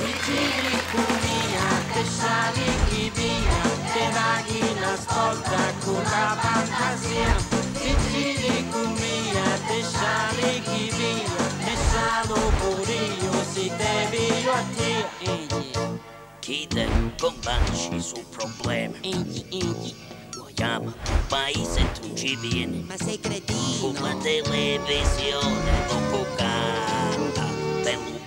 Sigiri cumia, te sali chi via, te vagina sporta con la fantasia. Sigiri cumia, te sali chi via, te salo pure io, si devi io a te. Egli, Kid, combatci sul problema. egli, egli. Vogliamo un paese tu ci vieni. Ma sei cretino? Come televisione dopo canta.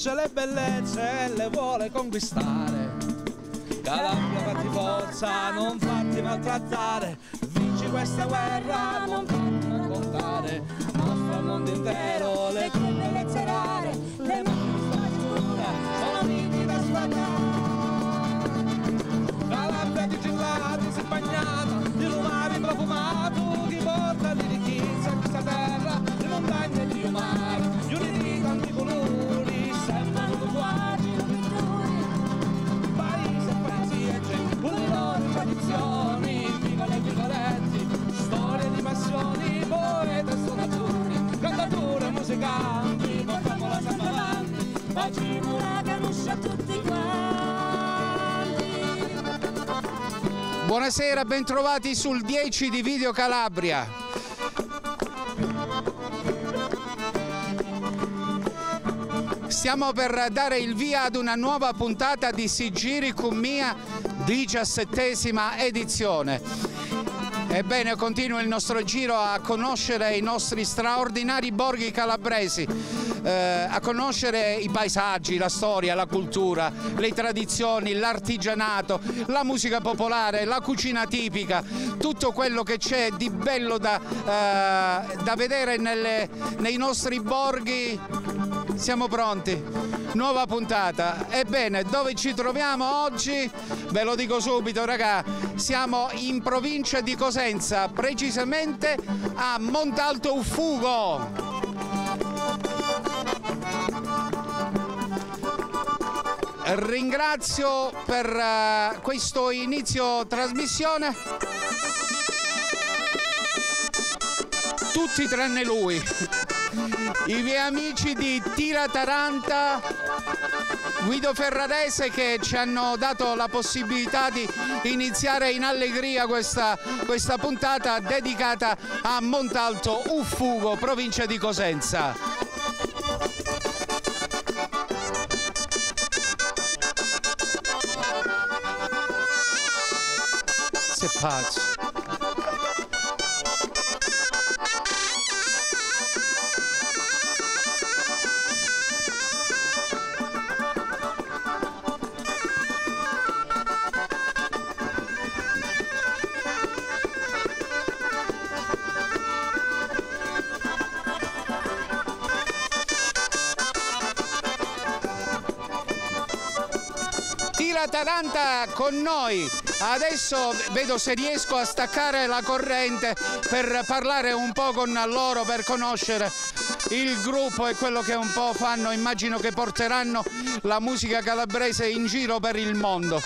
conosce le bellezze e le vuole conquistare. Calabria fatti forza, non fatti maltrattare. Vinci questa guerra, non fatti raccontare Mostra al mondo intero le tue bellezze rare. Le mani scura sono viti da sfrattare Calabria di gelati si bagnata di lumari profumato chi porta di ricchezza cantatori musicanti portiamola sempre avanti facciamo la canuscia tutti quanti Buonasera, bentrovati sul 10 di Video Calabria. Stiamo per dare il via ad una nuova puntata di Sigiri con Mia, diciassettesima edizione. Ebbene, continua il nostro giro a conoscere i nostri straordinari borghi calabresi, eh, a conoscere i paesaggi, la storia, la cultura, le tradizioni, l'artigianato, la musica popolare, la cucina tipica, tutto quello che c'è di bello da, eh, da vedere nelle- nei nostri borghi. Siamo pronti? Nuova puntata. Ebbene, dove ci troviamo oggi? Ve lo dico subito, raga. Siamo in provincia di Cosenza, precisamente a Montalto Uffugo. Ringrazio per eh, questo inizio trasmissione tutti tranne lui. I miei amici di Tira Taranta, Guido Ferrarese che ci hanno dato la possibilità di iniziare in allegria questa, questa puntata dedicata a Montalto Uffugo, provincia di Cosenza. Sei pazzo. Tira Taranta con noi. Adesso vedo se riesco a staccare la corrente per parlare un po' con loro, per conoscere il gruppo e quello che un po' fanno. Immagino che porteranno la musica calabrese in giro per il mondo.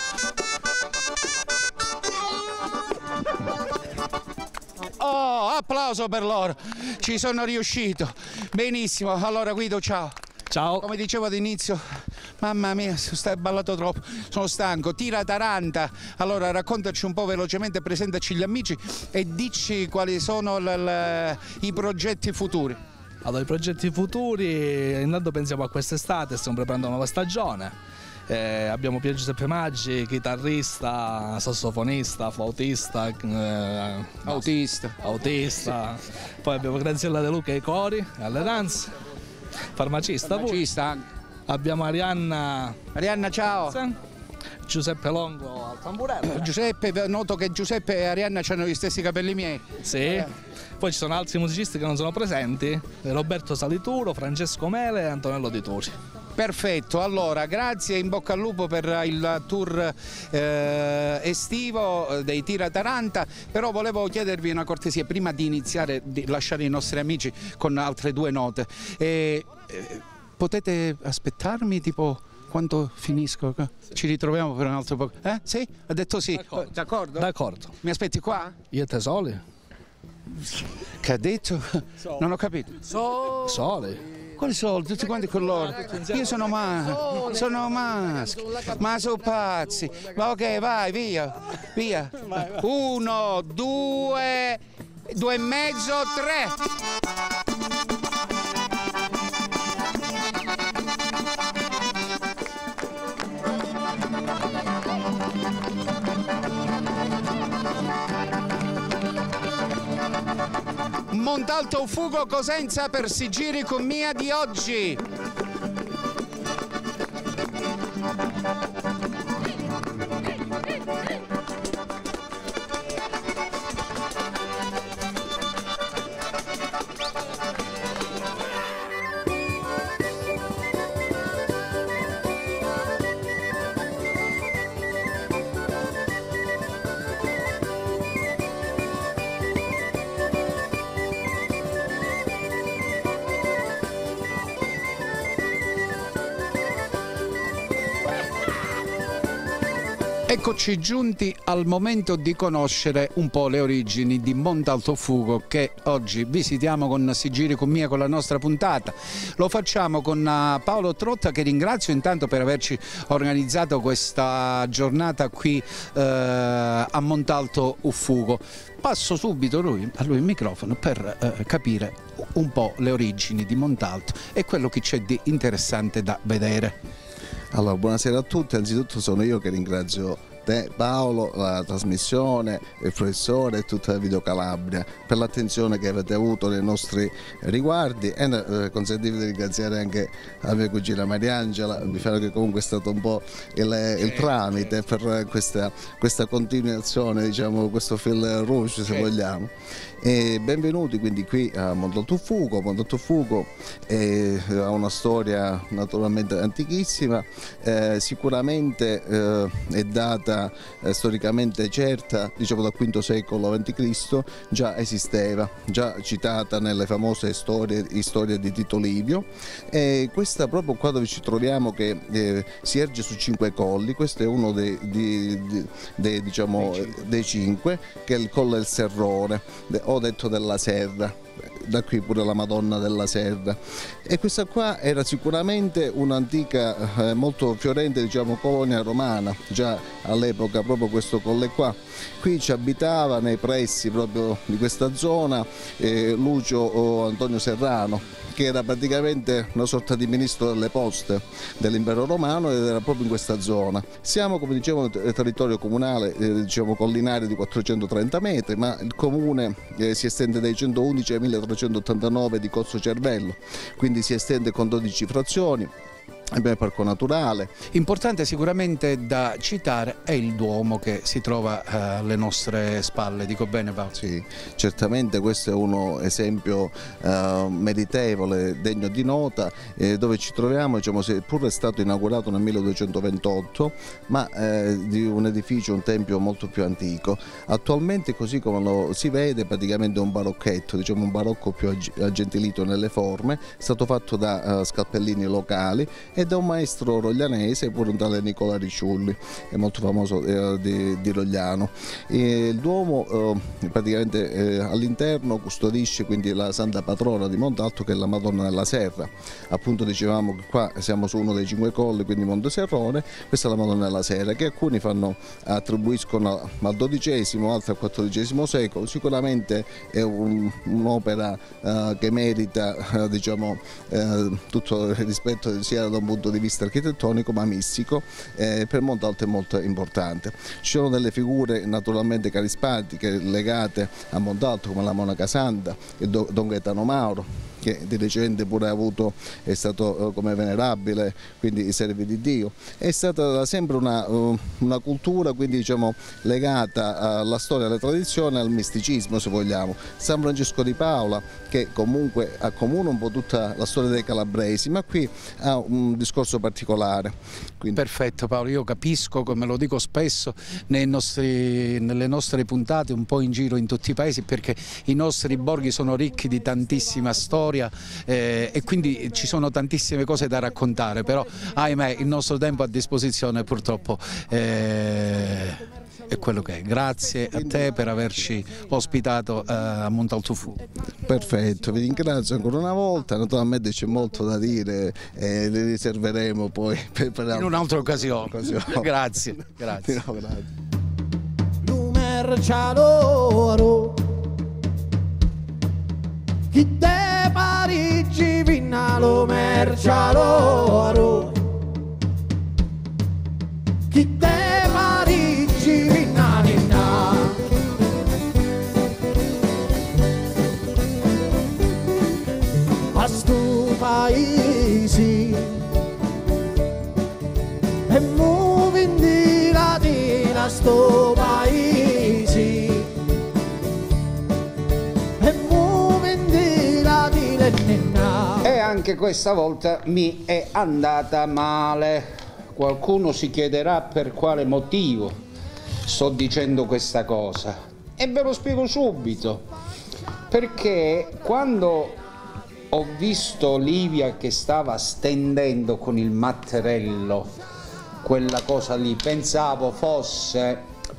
Oh, applauso per loro. Ci sono riuscito. Benissimo. Allora Guido, ciao. Ciao. Come dicevo all'inizio, mamma mia, stai ballato troppo, sono stanco. Tira Taranta. Allora raccontaci un po' velocemente, presentaci gli amici e dici quali sono i progetti futuri. Allora, i progetti futuri, intanto pensiamo a quest'estate, stiamo preparando una nuova stagione. Eh, abbiamo Pier Giuseppe Maggi, chitarrista, sassofonista, flautista, eh, Autista. autista. Poi abbiamo Graziella De Luca ai cori, alle danze, farmacista. pure. Abbiamo Arianna Arianna, ciao. Giuseppe Longo al tamburello. Giuseppe, noto che Giuseppe e Arianna hanno gli stessi capelli miei. Sì. Poi ci sono altri musicisti che non sono presenti, Roberto Salituro, Francesco Mele e Antonello Di Turi. Perfetto, allora grazie, in bocca al lupo per il tour eh, estivo eh, dei Tira Taranta, però volevo chiedervi una cortesia prima di iniziare, di lasciare i nostri amici con altre due note. Eh, eh, potete aspettarmi tipo quando finisco? Ci ritroviamo per un altro po'. Eh? Sì? Ha detto sì. D'accordo. D'accordo? D'accordo. Mi aspetti qua? Io te soli? Che ha detto? Non ho capito. Soli? Quali soldi? Tutti quanti con loro. Io sono maschio, sono maschio, ma sono pazzi. Ma ok, vai, via, via. Uno, due, due e mezzo, tre. Montalto Fugo Cosenza per Sigiri con Mia di oggi. Eccoci giunti al momento di conoscere un po' le origini di Montalto Fugo che oggi visitiamo con Sigiri con Mia con la nostra puntata. Lo facciamo con eh, Paolo Trotta che ringrazio intanto per averci organizzato questa giornata qui eh, a Montalto Uffugo. Passo subito lui- a lui il microfono per eh, capire un po' le origini di Montalto e quello che c'è di interessante da vedere. Allora, buonasera a tutti, anzitutto sono io che ringrazio te Paolo, la trasmissione, il professore e tutta la Video Calabria per l'attenzione che avete avuto nei nostri riguardi. E eh, consentitemi di ringraziare anche la mia cugina Mariangela, mi fa che comunque è stato un po' il, il tramite per questa, questa continuazione, diciamo questo fil rouge se vogliamo. E benvenuti quindi qui a Mondoltufugo. Mondoltufugo è- ha una storia naturalmente antichissima, eh, sicuramente eh, è data eh, storicamente certa, diciamo dal V secolo a.C., già esisteva, già citata nelle famose storie, storie di Tito Livio. E questa proprio qua dove ci troviamo che eh, si erge su cinque colli, questo è uno dei, di- dei, diciamo, dei cinque, che è il Colle del Serrone, de- ho detto della Serra, da qui pure la Madonna della Serra. E questa qua era sicuramente un'antica, eh, molto fiorente diciamo, colonia romana, già all'epoca proprio questo colle qua. Qui ci abitava nei pressi proprio di questa zona eh, Lucio Antonio Serrano, che era praticamente una sorta di ministro delle poste dell'impero romano ed era proprio in questa zona. Siamo, come dicevo, nel territorio comunale, eh, diciamo collinare di 430 metri, ma il comune eh, si estende dai 111 ai 1389 di Cozzo Cervello, quindi si estende con 12 frazioni. Abbiamo il parco naturale, Importante sicuramente da citare è il Duomo che si trova eh, alle nostre spalle, dico bene Paolo? Sì, certamente questo è uno esempio eh, meritevole, degno di nota, eh, dove ci troviamo, diciamo, seppur è stato inaugurato nel 1228, ma eh, di un edificio, un tempio molto più antico. Attualmente, così come lo si vede, praticamente un barocchetto, diciamo un barocco più ag- aggentilito nelle forme, è stato fatto da eh, scalpellini locali e da un maestro roglianese, pure un tale Nicola Ricciulli, è molto famoso eh, di, di Rogliano. E il Duomo eh, praticamente eh, all'interno custodisce quindi la santa patrona di Montalto che è la Madonna della Serra. Appunto dicevamo che qua siamo su uno dei cinque colli, quindi Monte Serrone, questa è la Madonna della Serra che alcuni fanno, attribuiscono al XII, altri al XIV secolo. Sicuramente è un- un'opera eh, che merita eh, diciamo, eh, tutto il rispetto sia da un un punto di vista architettonico ma mistico, eh, per Montalto è molto importante. Ci sono delle figure naturalmente carismatiche legate a Montalto come la Monaca Santa e Don Gaetano Mauro che di recente pure ha avuto, è stato eh, come venerabile, quindi i servi di Dio. È stata sempre una, eh, una cultura quindi, diciamo, legata alla storia, alla tradizione, al misticismo se vogliamo. San Francesco di Paola che comunque accomuna un po' tutta la storia dei calabresi, ma qui ha un discorso particolare. Quindi... Perfetto Paolo, io capisco, come lo dico spesso nostri, nelle nostre puntate un po' in giro in tutti i paesi perché i nostri borghi sono ricchi di tantissima storia storia eh, e quindi ci sono tantissime cose da raccontare, però ahimè il nostro tempo a disposizione purtroppo eh, è quello che è. Grazie a te per averci ospitato eh, a Montaltufu. Perfetto, vi ringrazio ancora una volta, naturalmente c'è molto da dire e le riserveremo poi per, per in un'altra occasione. occasione. grazie. grazie. No, grazie. Te Parigi mercialo Chi te Parigi vinalina A stu paesi E muovi di latina sto anche questa volta mi è andata male. Qualcuno si chiederà per quale motivo sto dicendo questa cosa. E ve lo spiego subito. Perché quando ho visto Livia che stava stendendo con il matterello quella cosa lì, pensavo fosse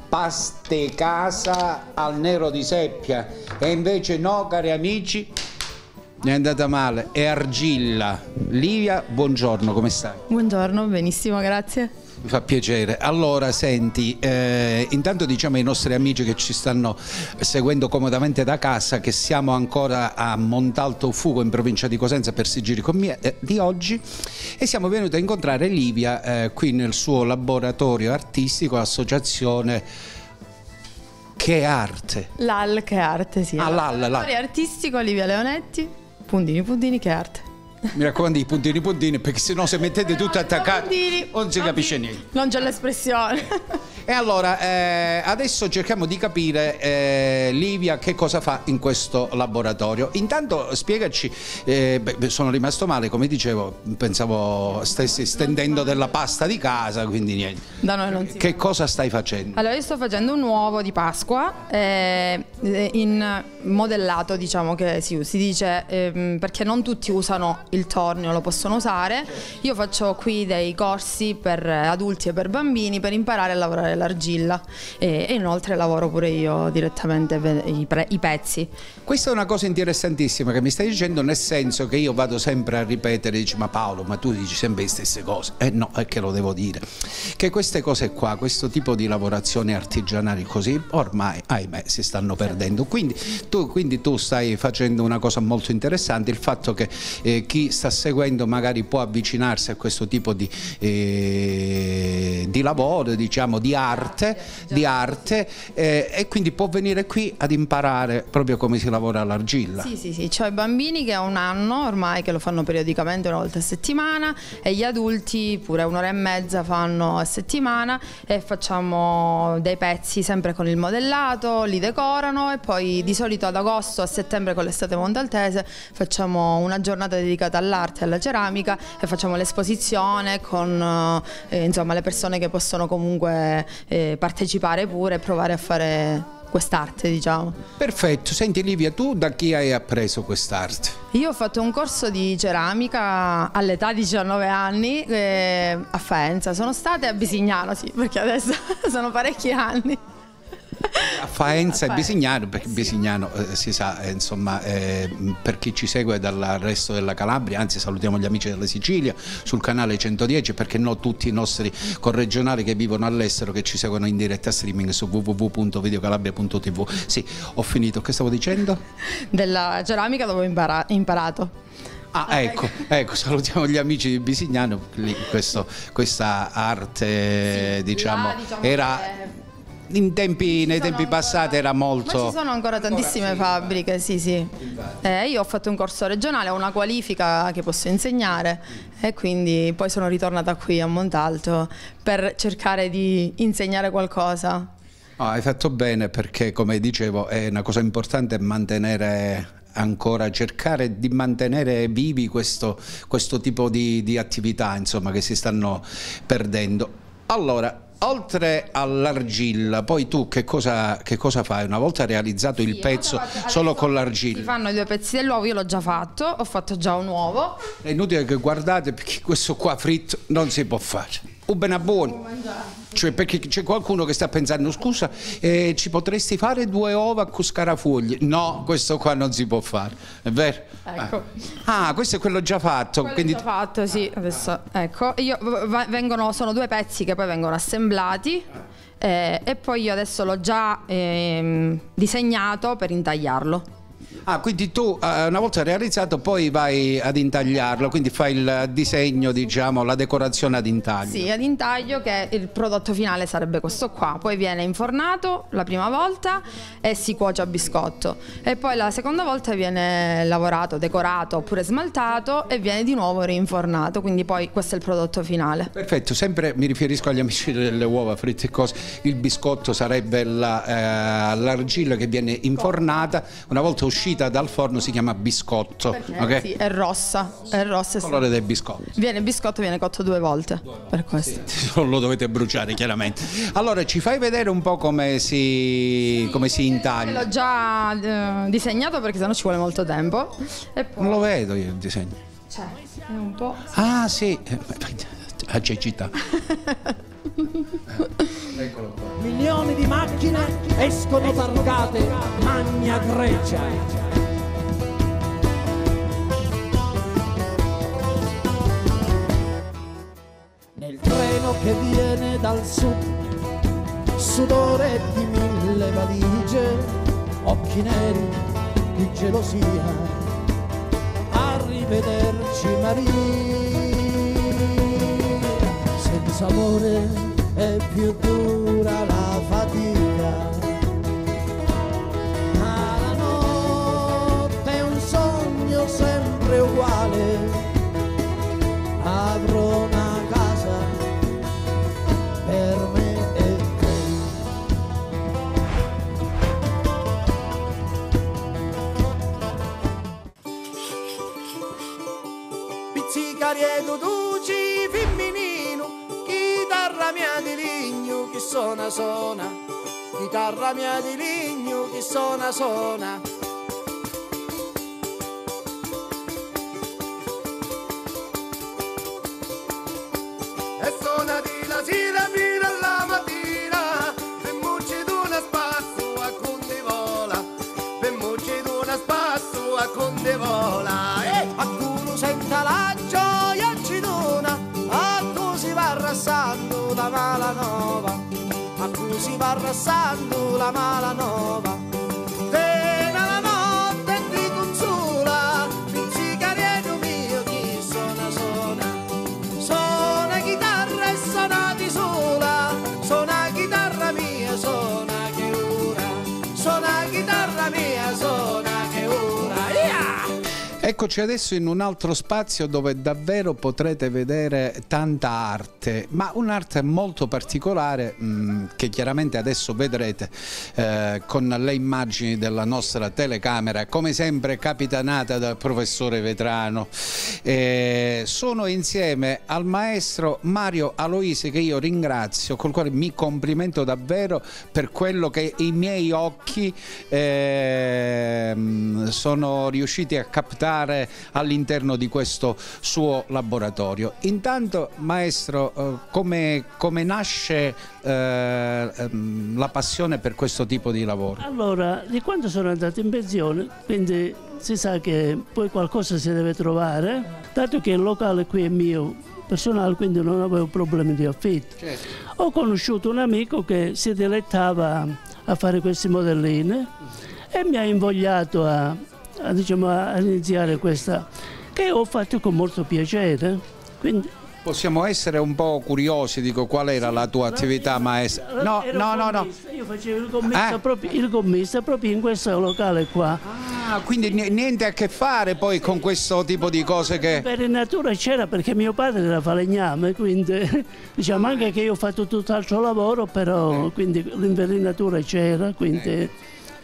paste casa al nero di seppia e invece no cari amici è andata male, è argilla. Livia, buongiorno, come stai? Buongiorno, benissimo, grazie. Mi fa piacere. Allora, senti, eh, intanto diciamo ai nostri amici che ci stanno seguendo comodamente da casa che siamo ancora a Montalto Fugo in provincia di Cosenza per Sigiri con me eh, di oggi e siamo venuti a incontrare Livia eh, qui nel suo laboratorio artistico, associazione Che Arte. L'AL Che Arte, sì. Ah, l'AL, l'AL. Laboratorio artistico Livia Leonetti. Puntini, puntini, che arte. Mi raccomando i puntini puntini perché se no se mettete tutto attaccato non si capisce niente. Non c'è l'espressione. E allora eh, adesso cerchiamo di capire eh, Livia che cosa fa in questo laboratorio. Intanto spiegaci, eh, beh, sono rimasto male come dicevo, pensavo stessi stendendo della pasta di casa, quindi niente. Da noi non si Che cosa stai facendo? Allora io sto facendo un uovo di Pasqua eh, in modellato diciamo che si, si dice ehm, perché non tutti usano il tornio lo possono usare. Io faccio qui dei corsi per adulti e per bambini per imparare a lavorare l'argilla e, e inoltre lavoro pure io direttamente i, pre, i pezzi. Questa è una cosa interessantissima che mi stai dicendo nel senso che io vado sempre a ripetere, dici ma Paolo ma tu dici sempre le stesse cose. Eh no, è che lo devo dire. Che queste cose qua, questo tipo di lavorazioni artigianali così, ormai, ahimè, si stanno perdendo. Quindi tu, quindi tu stai facendo una cosa molto interessante, il fatto che eh, chi sta seguendo magari può avvicinarsi a questo tipo di, eh, di lavoro, diciamo di arte, di arte eh, e quindi può venire qui ad imparare proprio come si lavora l'argilla. Sì, sì, sì, c'ho i bambini che hanno un anno ormai che lo fanno periodicamente una volta a settimana e gli adulti pure un'ora e mezza fanno a settimana e facciamo dei pezzi sempre con il modellato, li decorano e poi di solito ad agosto, a settembre con l'estate montaltese facciamo una giornata dedicata all'arte e alla ceramica e facciamo l'esposizione con eh, insomma, le persone che possono comunque eh, partecipare pure e provare a fare quest'arte diciamo. Perfetto, senti Livia tu da chi hai appreso quest'arte? Io ho fatto un corso di ceramica all'età di 19 anni eh, a Faenza, sono stata a Bisignano sì perché adesso sono parecchi anni a Faenza e Bisignano, perché Bisignano eh, si sa, eh, insomma, eh, per chi ci segue dal resto della Calabria, anzi salutiamo gli amici della Sicilia sul canale 110, perché no tutti i nostri corregionali che vivono all'estero che ci seguono in diretta streaming su www.videocalabria.tv. Sì, ho finito, che stavo dicendo? Della ceramica dove ho imparato. Ah, ecco, ecco, salutiamo gli amici di Bisignano, questo- questa arte, diciamo, là, diciamo era che- tempi, nei tempi ancora- passati era Ma molto... ci sono ancora tantissime fabbriche, sì, sì. Eh, io ho fatto un corso regionale, ho una qualifica che posso insegnare e quindi poi sono ritornata qui a Montalto per cercare di insegnare qualcosa. No, hai fatto bene perché, come dicevo, è una cosa importante mantenere ancora, cercare di mantenere vivi questo, questo tipo di, di attività insomma, che si stanno perdendo. Allora, oltre all'argilla, poi tu che cosa, che cosa fai? Una volta realizzato il Sì, pezzo una volta- solo con Si l'argilla? fanno i due pezzi dell'uovo, io l'ho già fatto, ho fatto già un uovo. È inutile che guardate perché questo qua fritto non si può fare. Un bene buono. Cioè perché c'è qualcuno che sta pensando scusa eh, ci potresti fare due uova con scarafugli? No, questo qua non si può fare, è vero? Ecco. Ah, questo è quello già fatto. Quello quindi già fatto, sì, adesso ecco. Io, vengono, sono due pezzi che poi vengono assemblati eh, e poi io adesso l'ho già ehm, disegnato per intagliarlo. Ah, quindi tu eh, una volta realizzato poi vai ad intagliarlo, quindi fai il disegno, diciamo, la decorazione ad intaglio. Sì, ad intaglio che il prodotto finale sarebbe questo qua, poi viene infornato la prima volta e si cuoce a biscotto. E poi la seconda volta viene lavorato, decorato oppure smaltato e viene di nuovo rinfornato, quindi poi questo è il prodotto finale. Perfetto, sempre mi riferisco agli amici delle uova fritte e cose, il biscotto sarebbe la, eh, l'argilla che viene infornata, una volta uscita dal forno si chiama biscotto, ok? Sì, è rossa, è rossa. Il colore del biscotto. Viene biscotto viene cotto due volte per questo. Non lo dovete bruciare chiaramente. Allora ci fai vedere un po' come si, come si intaglia. L'ho già eh, disegnato perché sennò ci vuole molto tempo. Poi Non lo vedo io il disegno. c'è è un po'. Ah sì, Eh, a cecità. Milioni di macchine escono targate Magna Grecia. Nel treno che viene dal sud, sudore di mille valigie, occhi neri di gelosia. Arrivederci Maria, senza amore è più dura la fatica. Ma la notte è un sogno sempre uguale. Chitarra mia di ligno, chi suona suona, chitarra mia di ligno, chi suona suona. Va arrassando la mala Eccoci adesso in un altro spazio dove davvero potrete vedere tanta arte, ma un'arte molto particolare mh, che chiaramente adesso vedrete eh, con le immagini della nostra telecamera, come sempre capitanata dal professore Vetrano. Eh, sono insieme al maestro Mario Aloisi che io ringrazio, col quale mi complimento davvero per quello che i miei occhi ehm, sono riusciti a captare all'interno di questo suo laboratorio. Intanto, maestro, eh, come, come nasce eh, ehm, la passione per questo tipo di lavoro? Allora, di quando sono andato in pensione, quindi si sa che poi qualcosa si deve trovare, dato che il locale qui è mio personale, quindi non avevo problemi di affitto. Ho conosciuto un amico che si dilettava a fare questi modellini e mi ha invogliato a, diciamo, a iniziare questa, che ho fatto con molto piacere. Quindi, Possiamo essere un po' curiosi, dico qual era la tua attività maestra? No, no, no, no. Io facevo il commessa, Eh? proprio, il commessa proprio in questo locale qua. Ah, quindi ni- niente a che fare poi con questo tipo di cose che... Per natura c'era perché mio padre era falegname, quindi diciamo anche che io ho fatto tutt'altro lavoro, però quindi l'inverinatura c'era, quindi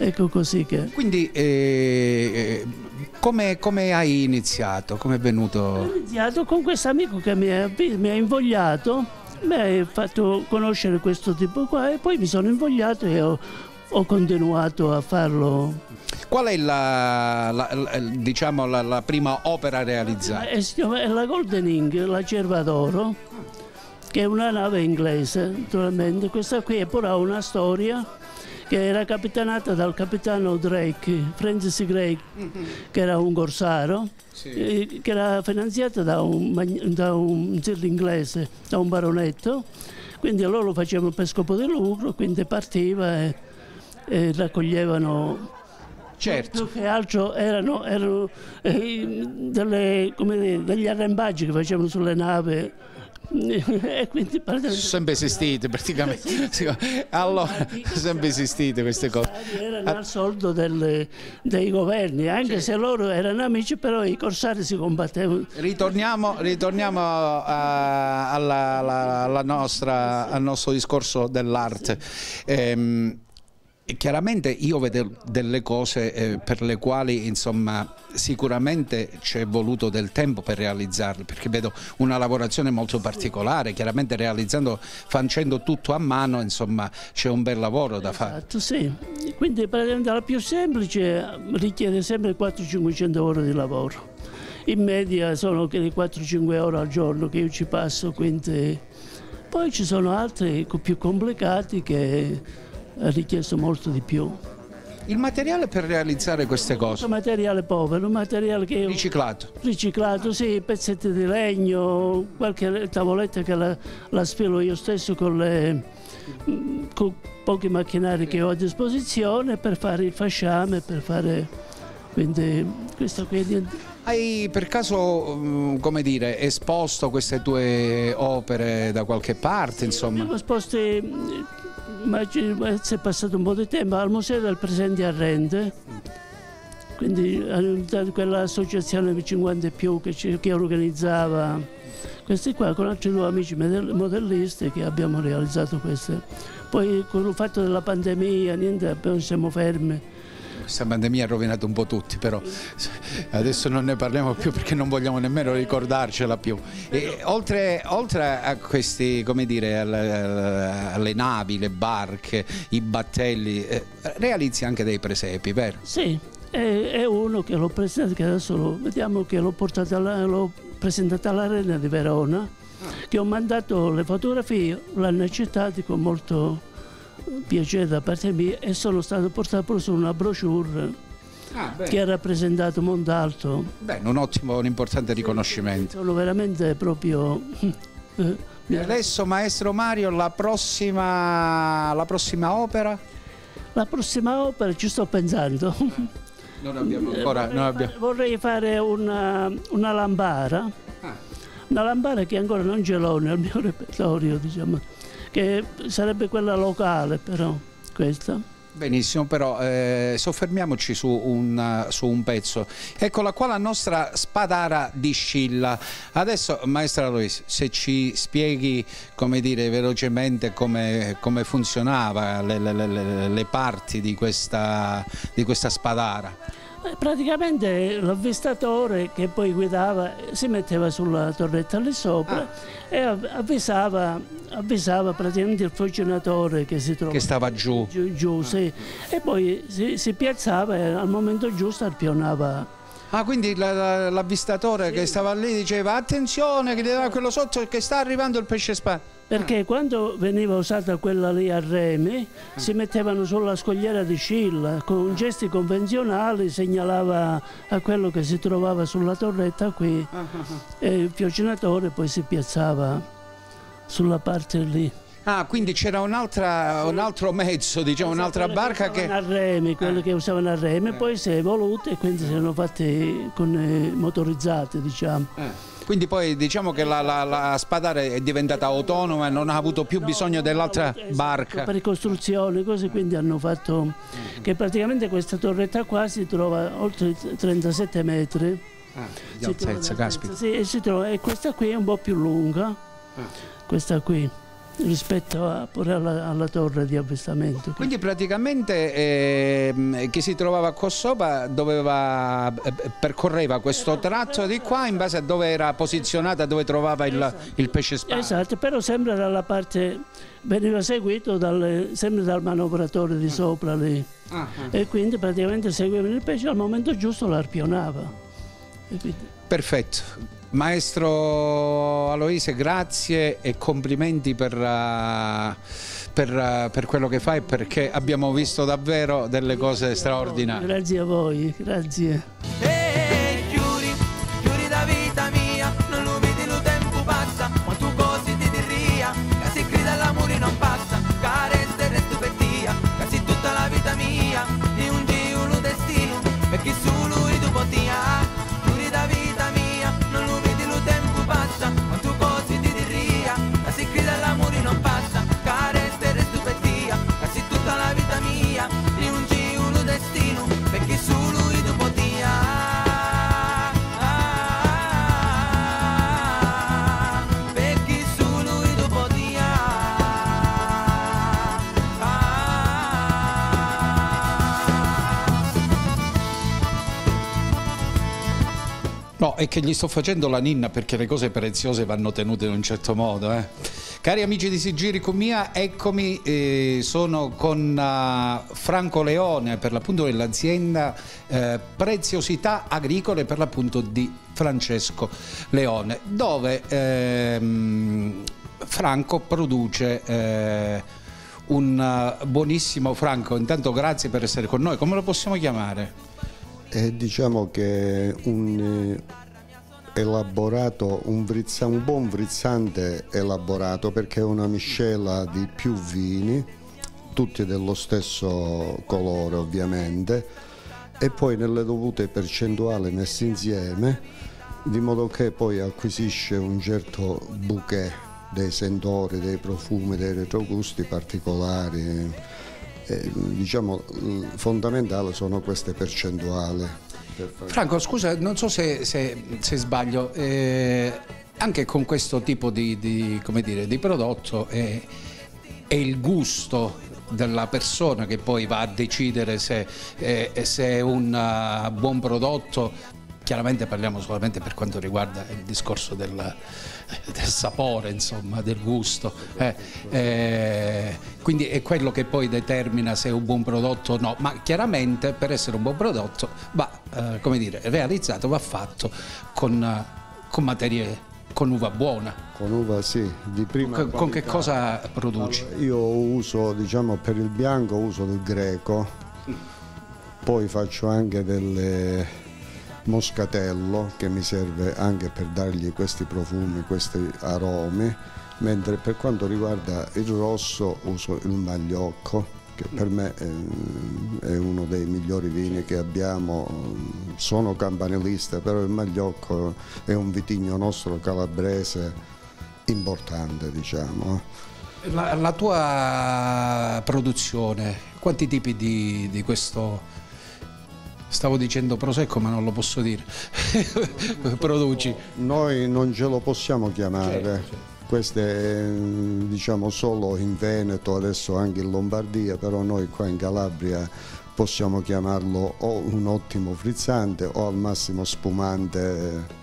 ecco così che... Quindi eh, come, come hai iniziato? Come è Ho venuto? iniziato con questo amico che mi ha, mi ha invogliato, mi ha fatto conoscere questo tipo qua e poi mi sono invogliato e ho, ho continuato a farlo. Qual è la, la- la- diciamo, la, la prima opera realizzata? E si chiama- È la Golden Ink, la Cerva d'Oro, che è una nave inglese, naturalmente. Questa qui è pure ha una storia che era capitanata dal capitano Drake, Francis Drake, che era un corsaro, eh, che era finanziata da un, da un inglese, da un baronetto. Quindi loro facevano per scopo di lucro, quindi partiva e, e raccoglievano Certo. più che altro erano, erano, eh, delle- come dire, degli arrembaggi che facevano sulle navi e quindi praticamente Sono sempre esistite praticamente. Sì, Allora, sempre esistite queste cose. erano al soldo delle- dei governi, anche se loro erano amici, però i corsari si combattevano. Ritorniamo, ritorniamo a- alla, alla- alla nostra- al nostro discorso dell'arte. Ehm, e chiaramente io vedo delle cose eh, per le quali insomma sicuramente c'è voluto del tempo per realizzarle perché vedo una lavorazione molto particolare chiaramente realizzando facendo tutto a mano insomma c'è un bel lavoro da fare Esatto, sì. Quindi praticamente la più semplice richiede sempre 400-500 ore di lavoro. In media sono che le 4-5 ore al giorno che io ci passo, quindi poi ci sono altri più complicati che ha richiesto molto di più. il materiale per realizzare queste cose Questo materiale povero, un materiale che riciclato riciclato, sì, pezzetti di legno, qualche tavoletta che la, la sfilo io stesso con, le, con pochi macchinari che ho a disposizione per fare il fasciame, per fare... Quindi questo qui è Hai per caso, mm, come dire, esposto queste tue opere da qualche parte, insomma? Abbiamo sposti, mm, ma ci- ma si è passato un po' di tempo al Museo del Presente a Rende, quindi eh, da quell'associazione 50 e più che, che organizzava questi qua con altri due amici modell- modellisti che abbiamo realizzato queste. Poi con il fatto della pandemia, niente, siamo fermi. Questa pandemia ha rovinato un po' tutti, però adesso non ne parliamo più perché non vogliamo nemmeno ricordarcela più. E, oltre, oltre a questi, come dire, alle, alle navi, le barche, i battelli, eh, realizzi anche dei presepi, vero? Sì, è, uno che l'ho presentato, che adesso lo, vediamo che l'ho portato alla, l'ho presentato all'Arena di Verona, che ho mandato le fotografie, l'hanno accettato con molto piacere da parte mia e sono stato portato pure su una brochure Ah, che ha rappresentato Montalto. Bene, un ottimo, un importante riconoscimento. Sono veramente proprio... eh, E adesso, maestro Mario, la prossima, la prossima opera? La prossima opera ci sto pensando. Non abbiamo ancora. non Vorrei abbiamo- fare- Vorrei fare una, una lambara, Ah. una lambara che ancora non ce l'ho nel mio repertorio, diciamo, che sarebbe quella locale però, questa. Benissimo, però eh, soffermiamoci su un, su un pezzo. Eccola qua la nostra spadara di Scilla. Adesso, maestra Lois, se ci spieghi, come dire, velocemente come, come funzionava le, le- le- le parti di questa, di questa spadara. Eh, Praticamente l'avvistatore che poi guidava si metteva sulla torretta lì sopra e av- avvisava, avvisava praticamente il funzionatore che si trova Che stava giù. giù, giù, sì. e poi si, si piazzava e al momento giusto arpionava Ah, quindi la- la- l'avvistatore che stava lì diceva attenzione che quello sotto che sta arrivando il pesce spada. Perché quando veniva usata quella lì a remi si mettevano sulla scogliera di Scilla, con gesti convenzionali segnalava a quello che si trovava sulla torretta qui e il fiocinatore poi si piazzava sulla parte lì. Ah, quindi c'era un'altra, un altro mezzo, diciamo, un'altra Quelle barca che... a remi, quelle che usavano a remi, poi si è evoluta e quindi si sono fatte con eh, motorizzate, diciamo. Quindi poi diciamo che la, la, la Spadare è diventata autonoma e non ha avuto più bisogno dell'altra Esatto, barca. Per ricostruzione, così quindi hanno fatto che praticamente questa torretta qua si trova oltre i 37 metri. Ah, di altezza, caspita. Sì, e, si trova- e questa qui è un po' più lunga, questa qui, rispetto a- pure alla, alla torre di avvistamento. Quindi praticamente ehm, chi si trovava qua sopra doveva, eh, percorreva questo tratto di qua in base a dove era posizionata, dove trovava il, il pesce spada. Esatto, però sempre dalla parte, veniva seguito dal- sempre dal manovratore di sopra lì. Ah, E quindi praticamente seguivano il pesce al momento giusto lo arpionava. Quindi- Perfetto. Maestro Aloise, grazie e complimenti per, eh, per, eh, per quello che fai perché abbiamo visto davvero delle cose straordinarie. Grazie a voi, grazie. È che gli sto facendo la ninna perché le cose preziose vanno tenute in un certo modo. eh. Cari amici di Sigiri con Mia, eccomi, eh, sono con eh, Franco Leone per l'appunto dell'azienda eh, Preziosità Agricole per l'appunto di Francesco Leone, dove ehm, Franco produce eh, un eh, buonissimo Franco. Intanto grazie per essere con noi. Come lo possiamo chiamare? E diciamo che un eh, elaborato, un, vrizza- un buon frizzante elaborato perché è una miscela di più vini, tutti dello stesso colore ovviamente, e poi nelle dovute percentuali messi insieme, di modo che poi acquisisce un certo bouquet dei sentori, dei profumi, dei retrogusti particolari. Eh, diciamo fondamentale sono queste percentuali. Per fare- Franco, scusa, non so se, se- se sbaglio, eh, anche con questo tipo di, di, dire, di prodotto è, è il gusto della persona che poi va a decidere se, eh, se è un eh, buon prodotto. Chiaramente parliamo solamente per quanto riguarda il discorso del, del sapore, insomma, del gusto. eh, eh, quindi è quello che poi determina se è un buon prodotto o no, ma chiaramente per essere un buon prodotto va, eh, come dire, realizzato, va fatto con, eh, con materie, con uva buona. Con uva sì, di prima Con, con che cosa produci? Io uso, diciamo, per il bianco uso del greco, poi faccio anche del moscatello che mi serve anche per dargli questi profumi, questi aromi, mentre per quanto riguarda il rosso uso il magliocco che per me è, è uno dei migliori vini che abbiamo, sono campanilista, però il magliocco è un vitigno nostro calabrese importante diciamo. La, la tua produzione, quanti tipi di, di questo... Stavo dicendo prosecco ma non lo posso dire. Produci. Noi non ce lo possiamo chiamare. Certo, Questo è diciamo solo in Veneto, adesso anche in Lombardia, però noi qua in Calabria possiamo chiamarlo o un ottimo frizzante o al massimo spumante.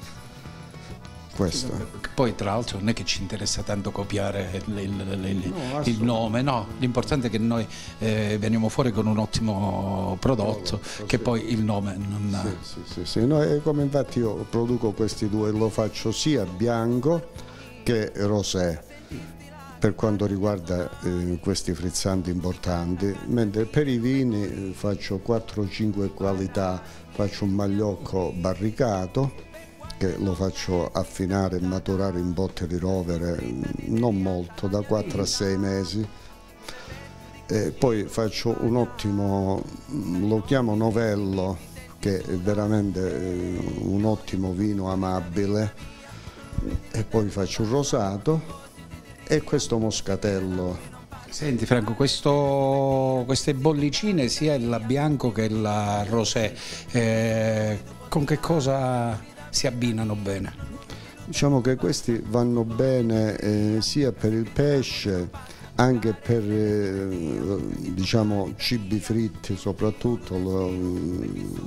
Questo. Poi tra l'altro non è che ci interessa tanto copiare il, il- No, il nome, no, l'importante è che noi eh, veniamo fuori con un ottimo prodotto, che poi il nome non ha. Sì, sì, sì. No, come infatti io produco questi due, lo faccio sia bianco che rosé per quanto riguarda eh, questi frizzanti importanti, mentre per i vini eh, faccio 4-5 qualità, faccio un magliocco barricato che lo faccio affinare e maturare in botte di rovere mm, non molto, da 4 a 6 mesi. E poi faccio un ottimo, mm, lo chiamo novello, che è veramente eh, un ottimo vino amabile. E poi faccio un rosato e questo moscatello Senti Franco, questo, queste bollicine, sia il bianco che il rosé, eh, con che cosa si abbinano bene? Diciamo che questi vanno bene eh, sia per il pesce anche per eh, diciamo, cibi fritti soprattutto lo,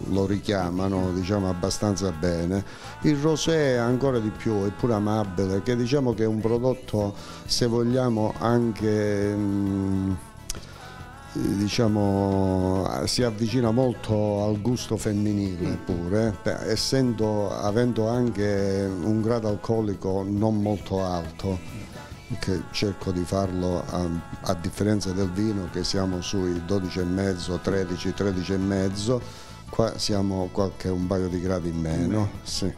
lo richiamano diciamo, abbastanza bene. Il rosé ancora di più, è pure amabile, che diciamo che è un prodotto se vogliamo anche... Mh, diciamo, si avvicina molto al gusto femminile pure, Beh, essendo, avendo anche un grado alcolico non molto alto che cerco di farlo a, a, differenza del vino che siamo sui 12,5, 13, 13,5, qua siamo qualche un paio di gradi in meno. Sì.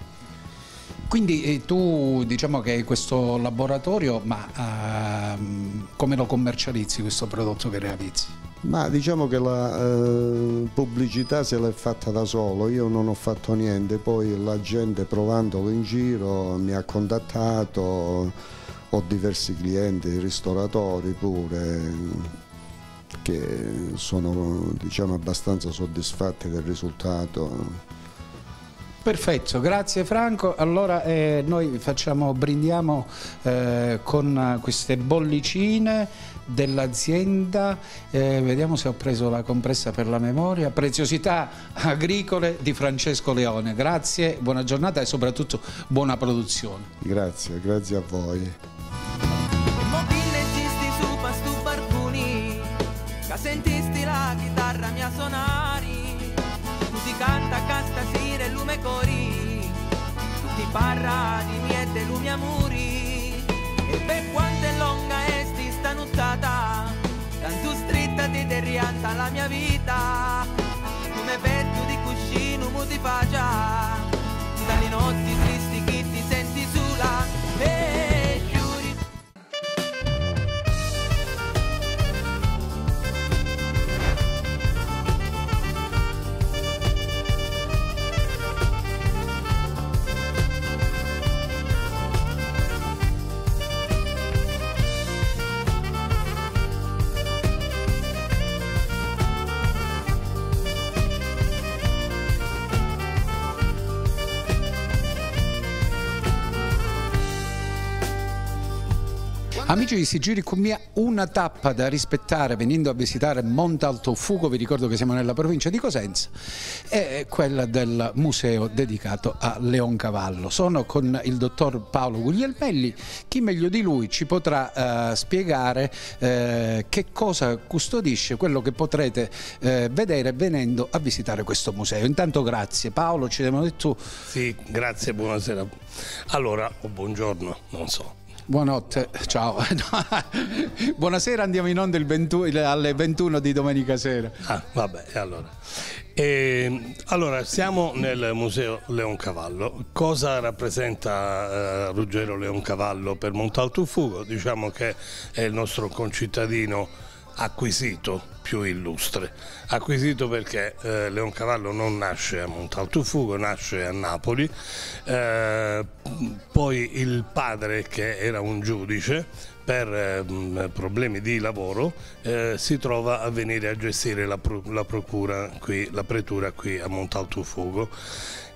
Quindi eh, tu diciamo che questo laboratorio, ma uh, come lo commercializzi questo prodotto che realizzi? Ma diciamo che la eh, pubblicità se l'è fatta da solo, io non ho fatto niente, poi la gente provandolo in giro mi ha contattato ho diversi clienti, ristoratori pure, che sono diciamo, abbastanza soddisfatti del risultato. Perfetto, grazie Franco. Allora eh, noi facciamo, brindiamo eh, con queste bollicine dell'azienda, eh, vediamo se ho preso la compressa per la memoria, Preziosità Agricole di Francesco Leone. Grazie, buona giornata e soprattutto buona produzione. Grazie, grazie a voi. sentisti la chitarra mia sonari tu ti canta canta sire lume cori tu ti parla di miete lumia muri e per quanto è nuttata tanto stritta ti derrianta la mia vita. Come petto di cuscino mu ti faccia dalle notti tristi chi ti senti sola. E Amici di Sigiri Cummia, una tappa da rispettare venendo a visitare Monte Alto Fugo, vi ricordo che siamo nella provincia di Cosenza, è quella del museo dedicato a Leoncavallo. Sono con il dottor Paolo Guglielmelli, chi meglio di lui ci potrà uh, spiegare uh, che cosa custodisce quello che potrete uh, vedere venendo a visitare questo museo. Intanto grazie Paolo, ci devono dire tu. Sì, grazie, buonasera. Allora, buongiorno, non so. Buonanotte, ciao. Buonasera, andiamo in onda 20, alle 21 di domenica sera. Ah, vabbè, allora. E, allora, siamo nel Museo Leoncavallo. Cosa rappresenta eh, Ruggero Leoncavallo per Montalto Fugo? Diciamo che è il nostro concittadino acquisito più illustre. Acquisito perché eh, Leoncavallo non nasce a Montaltufugo, nasce a Napoli, eh, poi il padre che era un giudice per eh, problemi di lavoro eh, si trova a venire a gestire la, la procura qui, la pretura qui a Montaltufugo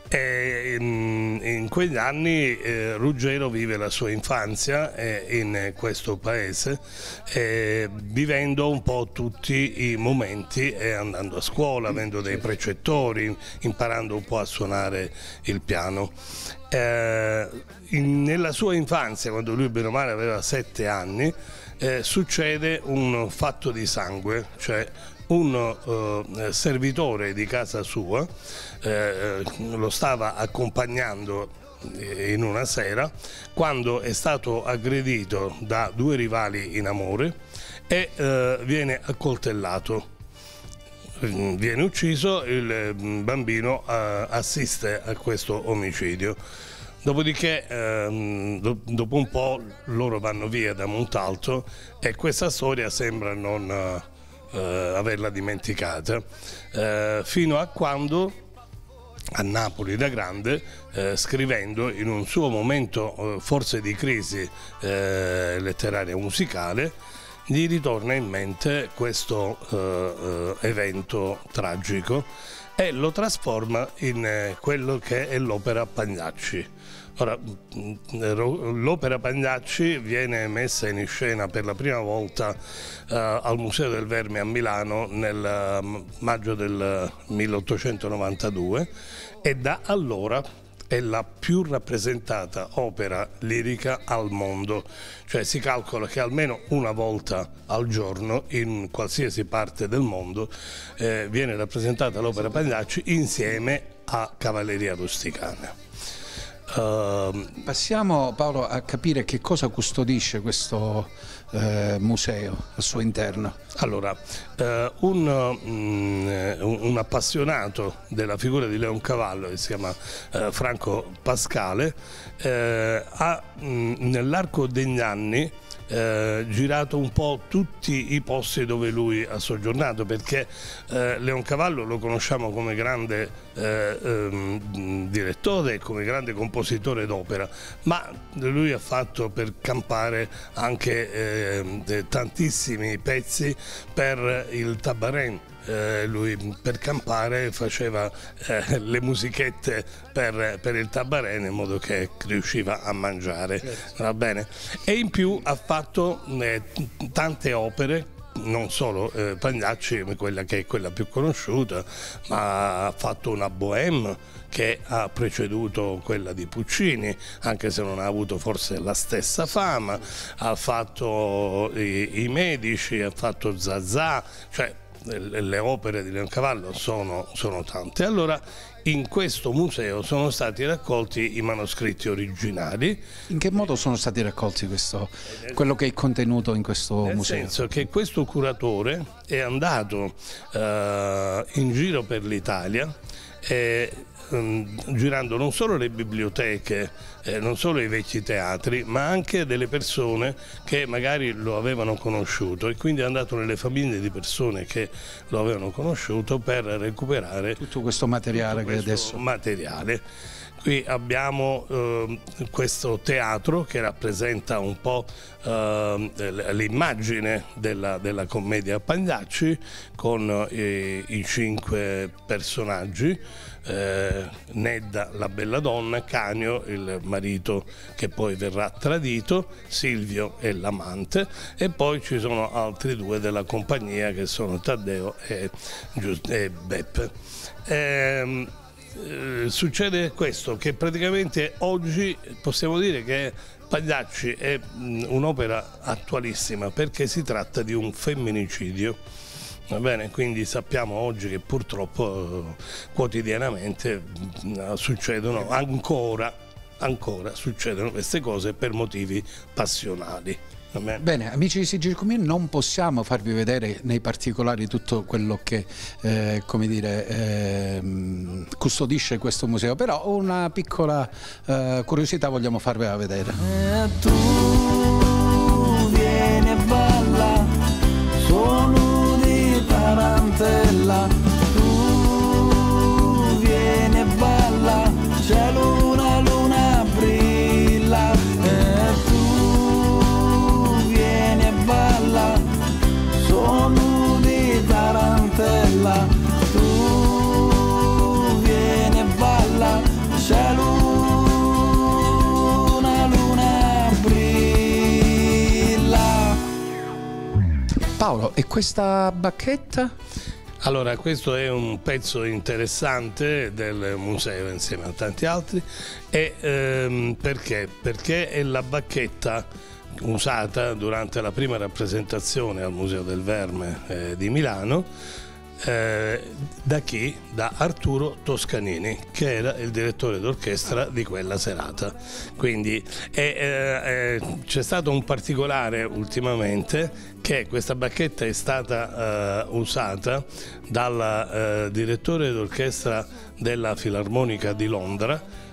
e in, in, quegli anni eh, Ruggero vive la sua infanzia eh, in questo paese, eh, vivendo un po' tutti i momenti e andando a scuola, avendo dei precettori, imparando un po' a suonare il piano. Eh, in, nella sua infanzia, quando lui bene o male aveva sette anni, eh, succede un fatto di sangue, cioè un uh, servitore di casa sua eh, lo stava accompagnando eh, in una sera quando è stato aggredito da due rivali in amore e eh, viene accoltellato. Viene ucciso il mm, bambino eh, assiste a questo omicidio. Dopodiché, ehm, do- dopo un po', loro vanno via da Montalto e questa storia sembra non eh, averla dimenticata, eh, fino a quando a Napoli da grande, eh, scrivendo in un suo momento eh, forse di crisi eh, letteraria musicale, gli ritorna in mente questo eh, evento tragico e lo trasforma in quello che è l'opera Pagnacci. Ora, mh, ro- l'opera Pagnacci viene messa in scena per la prima volta eh, al Museo del Verme a Milano nel eh, maggio del 1892 e da allora è la più rappresentata opera lirica al mondo, cioè si calcola che almeno una volta al giorno in qualsiasi parte del mondo eh, viene rappresentata l'opera Pagliacci insieme a Cavalleria Rusticana. Ehm, Passiamo Paolo a capire che cosa custodisce questo eh, museo al suo interno. Allora, eh, un, mm, eh, un- un appassionato della figura di Leoncavallo che si chiama eh, Franco Pascale eh, ha mm, nell'arco degli anni eh, girato un po' tutti i posti dove lui ha soggiornato perché eh, Leoncavallo lo conosciamo come grande eh, ehm, direttore, come grande compositore d'opera, ma lui ha fatto per campare anche de- tantissimi pezzi per il Tabarén. Eh, lui per campare faceva eh, le musichette per, per il tabarene in modo che riusciva a mangiare. Va bene? E in più ha fatto eh, tante opere non solo eh, Pagnacci, quella che è quella più conosciuta, ma ha fatto una bohème che ha preceduto quella di Puccini, anche se non ha avuto forse la stessa fama, ha fatto i, i medici, ha fatto Zazà, cioè le opere di Leoncavallo sono, sono tante. Allora in questo museo sono stati raccolti i manoscritti originali. In che modo sono stati raccolti questo, quello che è contenuto in questo Nel museo? senso che questo curatore è andato eh, in giro per l'Italia e, girando non solo le biblioteche, eh, non solo i vecchi teatri, ma anche delle persone che magari lo avevano conosciuto e quindi è andato nelle famiglie di persone che lo avevano conosciuto per recuperare tutto questo materiale che questo adesso materiale. Qui abbiamo ehm, questo teatro che rappresenta un po' ehm, l- l'immagine della, della commedia Pagliacci con eh, i cinque personaggi, eh, Nedda la bella donna, Canio il marito che poi verrà tradito, Silvio è l'amante e poi ci sono altri due della compagnia che sono Taddeo e, e Beppe. Ehm, eh, succede questo, che praticamente oggi possiamo dire che Pagliacci è mh, un'opera attualissima perché si tratta di un femminicidio. Va bene, quindi sappiamo oggi che purtroppo eh, quotidianamente mh, succedono ancora, ancora succedono queste cose per motivi passionali. Bene? Amici di Sigil Comune, non possiamo farvi vedere nei particolari tutto quello che eh, come dire, ehm, custodisce questo museo, però una piccola eh, curiosità vogliamo farvela vedere. Tarantella, Paolo, e questa bacchetta? Allora, questo è un pezzo interessante del museo insieme a tanti altri. E, ehm, perché? Perché è la bacchetta usata durante la prima rappresentazione al Museo del Verme eh, di Milano eh, da chi? Da Arturo Toscanini, che era il direttore d'orchestra di quella serata. Quindi eh, eh, c'è stato un particolare ultimamente che questa bacchetta è stata eh, usata dal eh, direttore d'orchestra della Filarmonica di Londra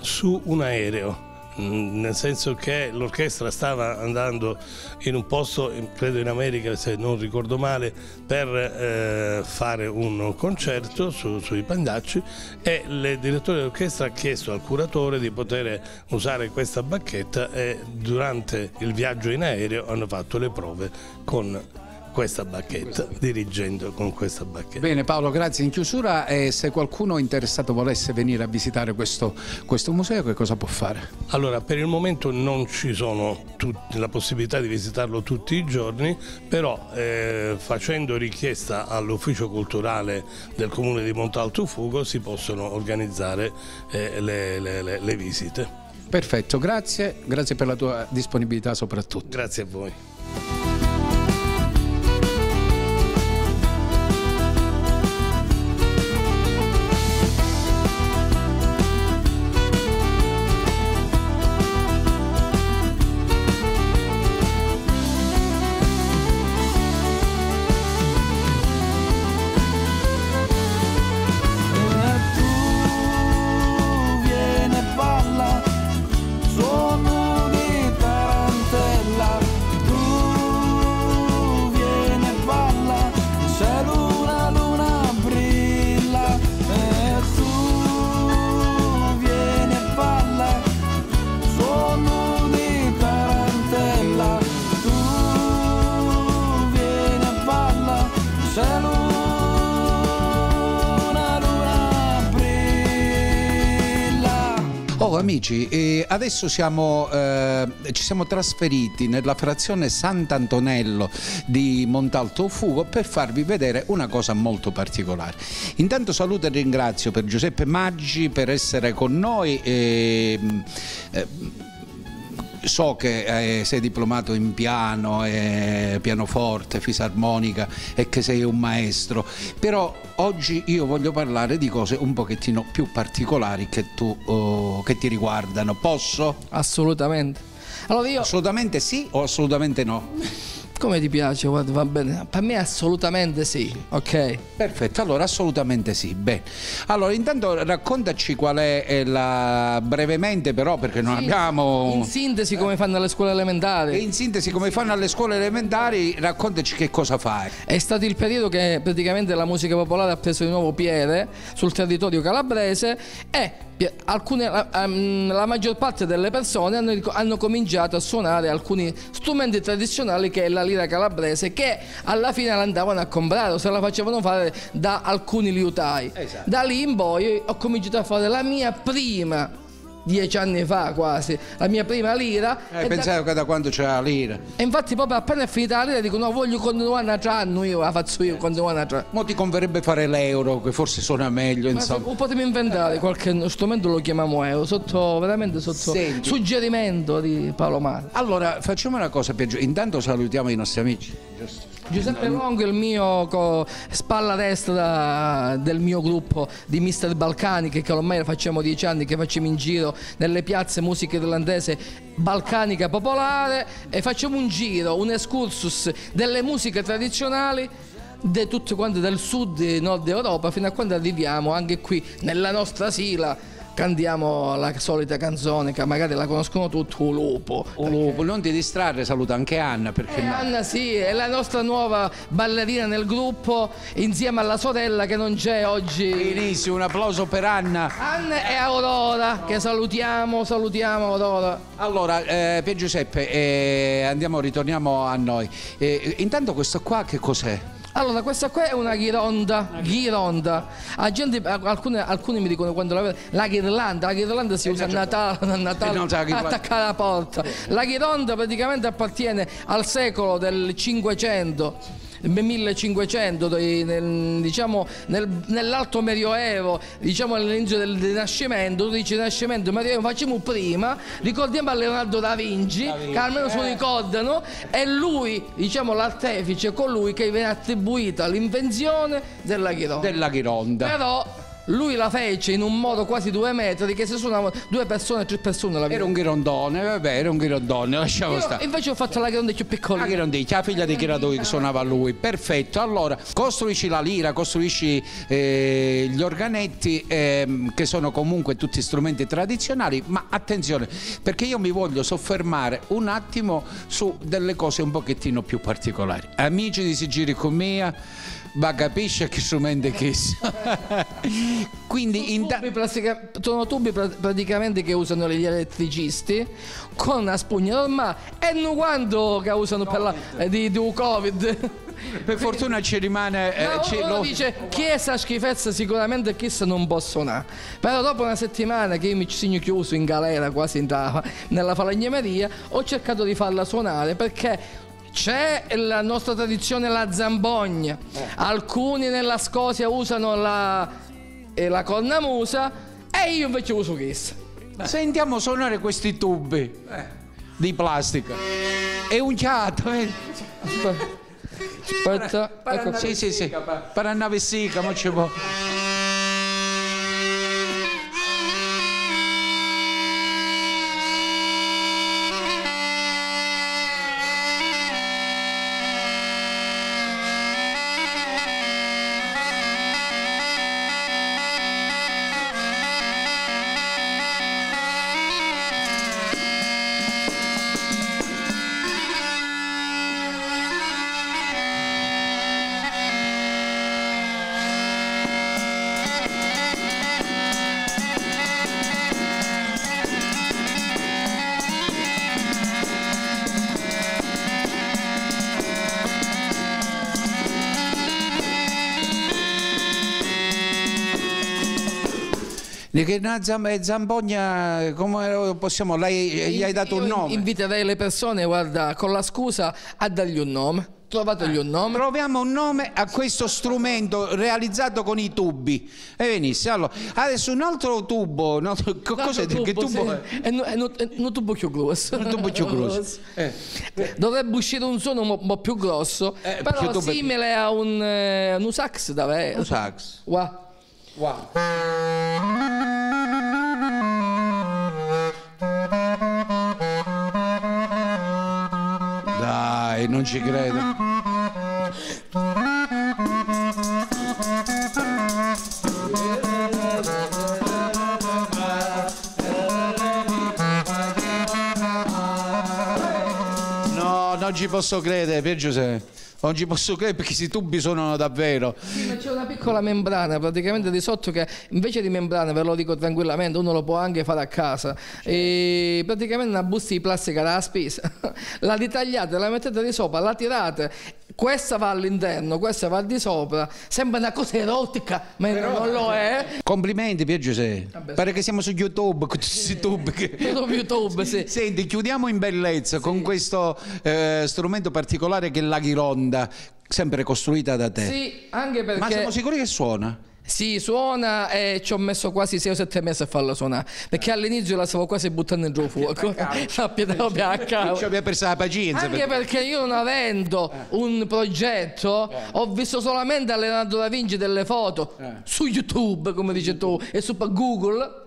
su un aereo. Mm, Nel senso che l'orchestra stava andando in un posto, credo in America se non ricordo male, per eh, fare un concerto su- sui Pandacci e il direttore dell'orchestra ha chiesto al curatore di poter usare questa bacchetta e durante il viaggio in aereo hanno fatto le prove con questa bacchetta, dirigendo con questa bacchetta. Bene Paolo, grazie. In chiusura, eh, se qualcuno interessato volesse venire a visitare questo, questo museo, che cosa può fare? Allora, per il momento non ci sono la possibilità di visitarlo tutti i giorni, però eh, facendo richiesta all'ufficio culturale del comune di Montalto Fugo si possono organizzare eh, le, le- le- le visite. Perfetto, grazie, grazie per la tua disponibilità soprattutto. Grazie a voi. Adesso siamo, eh, ci siamo trasferiti nella frazione Sant'Antonello di Montalto Fugo per farvi vedere una cosa molto particolare. Intanto saluto e ringrazio per Giuseppe Maggi per essere con noi. ehm, eh, So che eh, sei diplomato in piano, eh, pianoforte, fisarmonica e che sei un maestro, però oggi io voglio parlare di cose un pochettino più particolari che, tu, oh, che ti riguardano. Posso? Assolutamente. Allora io, Assolutamente sì o assolutamente no? Come ti piace, guarda, va bene. Per me assolutamente sì, ok? Perfetto, allora assolutamente sì. Bene. Allora, intanto raccontaci qual è eh, la brevemente però perché non Sì, abbiamo In sintesi come fanno alle scuole elementari. in sintesi come fanno alle scuole elementari, raccontaci che cosa fai. È stato il periodo che praticamente la musica popolare ha preso di nuovo piede sul territorio calabrese e alcune- la, ehm, la maggior parte delle persone hanno, hanno cominciato a suonare alcuni strumenti tradizionali che è la lira calabrese che alla fine la andavano a comprare o se la facevano fare da alcuni liutai. Esatto. Da lì in poi ho cominciato a fare la mia prima dieci anni fa quasi la mia prima lira Eh, e da- pensavo che da quando c'era la lira. e infatti proprio appena è finita la lira dico no voglio continuare un'altra anno io la faccio io continuare un'altra Mo ti converrebbe fare l'euro, che forse suona meglio, ma se insomma. potremmo inventare qualche strumento lo chiamiamo euro sotto veramente sotto Senti. suggerimento di Paolo Mari Allora, facciamo una cosa peggio. Intanto salutiamo i nostri amici. giusto? Giuseppe Longo è il mio co- spalla destra del mio gruppo di Mister Balcani che ormai facciamo dieci anni che facciamo in giro nelle piazze musica irlandese balcanica popolare e facciamo un giro, un excursus delle musiche tradizionali di tutte quante del sud e nord Europa fino a quando arriviamo anche qui nella nostra sila cantiamo la solita canzone che magari la conoscono tutti, Un lupo. Lupo, non ti distrarre, saluta anche Anna perché E Anna sì, è la nostra nuova ballerina nel gruppo insieme alla sorella che non c'è oggi. Benissimo, un applauso per Anna. Anna e Aurora che salutiamo, salutiamo Aurora. Allora, eh, Pier Giuseppe, eh, andiamo, ritorniamo a noi. Eh, intanto questo qua che cos'è? Allora, questa qua è una ghironda, ghironda. A gente- a- alcune- alcuni mi dicono quando la vedo, la ghirlanda, la ghirlanda si usa a Natale, a Natale Eh, attaccare la porta. La ghironda praticamente appartiene al secolo del 500. 1500 dei- nel- diciamo nel- nell'alto medioevo diciamo all'inizio del Rinascimento tu dici Rinascimento medioevo facciamo prima ricordiamo a Leonardo da Vinci, che almeno se lo ricordano è lui diciamo l'artefice colui che viene attribuita l'invenzione della chironda Della Ghironda. però lui la fece in un modo quasi due metri che se suonavano due persone, tre persone la Era un ghirondone, vabbè, era un ghirondone, lasciamo Io stare. invece ho fatto la grande più La piccolina. Ghirondicchia, la figlia di Chiradoi che suonava lui, perfetto. Allora, costruisci la lira, costruisci eh, gli organetti ehm, che sono comunque tutti strumenti tradizionali, ma attenzione, perché io mi voglio soffermare un attimo su delle cose un pochettino più particolari. Amici di Sigiri Comia, ma capisce che strumento è questo? Quindi in Tubi pratica- sono tubi pra- praticamente che usano gli elettricisti con una spugna normale e non quando che usano per la eh, di, di Covid. per fortuna ci rimane... eh, Ma ci- uno lo- dice chi è sta schifezza? Sicuramente chi se non può suonare. Però dopo una settimana che io mi segno chiuso in galera quasi in ta- nella falegnameria ho cercato di farla suonare perché c'è la nostra tradizione la zambogna. Alcuni nella Scosia usano la, eh, la cornamusa e io invece uso questa Sentiamo suonare questi tubi di plastica. È un chiato, eh. aspetta ecco Sì, sì, sì. Per una vessica, ma ci può. Che una zam- eh, zampogna, come possiamo, lei gli hai dato un nome? inviterei le persone guarda con la scusa a dargli un nome trovategli un nome Troviamo un nome a questo strumento realizzato con i tubi. E benissimo. Allora, adesso un altro tubo. un altro- cos'è? L'altro Che tubo, tubo sì. è? È nu- è un tubo più grosso. Un tubo più grosso. Eh. Dovrebbe uscire un suono un po', un più grosso, perché però tubo simile a un, eh, un sax davvero. Un sax. Wow. Wow. Dai, non ci credo. No, non ci posso credere, Pier Giuseppe. Non ci posso credere perché questi tubi suonano davvero. Sì, ma c'è una piccola membrana praticamente di sotto che invece di membrana, ve lo dico tranquillamente, uno lo può anche fare a casa. E praticamente una busta di plastica dalla spesa, la ritagliate, la mettete di sopra, la tirate. Questa va all'interno, questa va di sopra. Sembra una cosa erotica, ma non lo è. Complimenti Pier Giuseppe. Pare che siamo su YouTube questi tubi. che- Su YouTube, sì. Senti, chiudiamo in bellezza con questo eh, strumento particolare che è la ghironda, sempre costruita da te. Sì, anche perché... Ma siamo sicuri che suona? Sì, suona e ci ho messo quasi 6 o 7 mesi a farla suonare. Perché all'inizio la stavo quasi buttando giù fuoco. Sappia proprio a Ci abbiamo perso la pazienza. Anche perché io non avendo un progetto, ho visto solamente Leonardo da Vinci delle foto su YouTube, come dici tu, e su Google.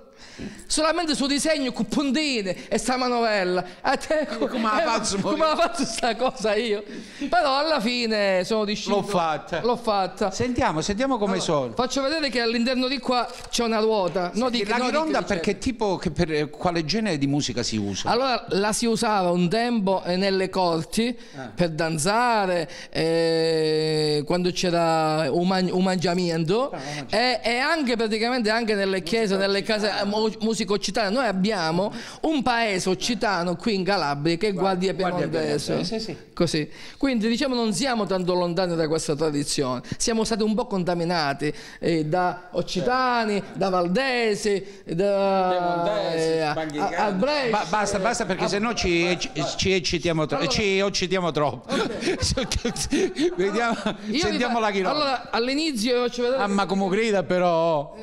Solamente su disegno con puntine e sta manovella. A te come la eh, faccio, come la faccio sta cosa io? Però alla fine sono disciplo. L'ho fatta. L'ho fatta. Sentiamo, sentiamo come suona. Faccio vedere che all'interno di qua c'è una ruota. No, di, la no, di ghironda criceta. perché tipo, che per eh, quale genere di musica si usa? Allora la si usava un tempo eh, nelle corti per danzare, eh, quando c'era un, man- un mangiamento e, e anche praticamente anche nelle chiese, nelle case eh, musica occitana. Noi abbiamo un paese occitano qui in Calabria che è Guardia Piemontese. Piemontese, sì, sì. Così. Quindi diciamo non siamo tanto lontani da questa tradizione, siamo stati un po' contaminati eh, da occitani, da valdesi, da eh, a- a- albresci. Ba- basta, basta perché sennò ci, ci, ci eccitiamo troppo. Ci occitiamo troppo. Vediamo, Io vi sentiamo la ghironda. Allora, all'inizio faccio vedere. Ah, ma come grida però.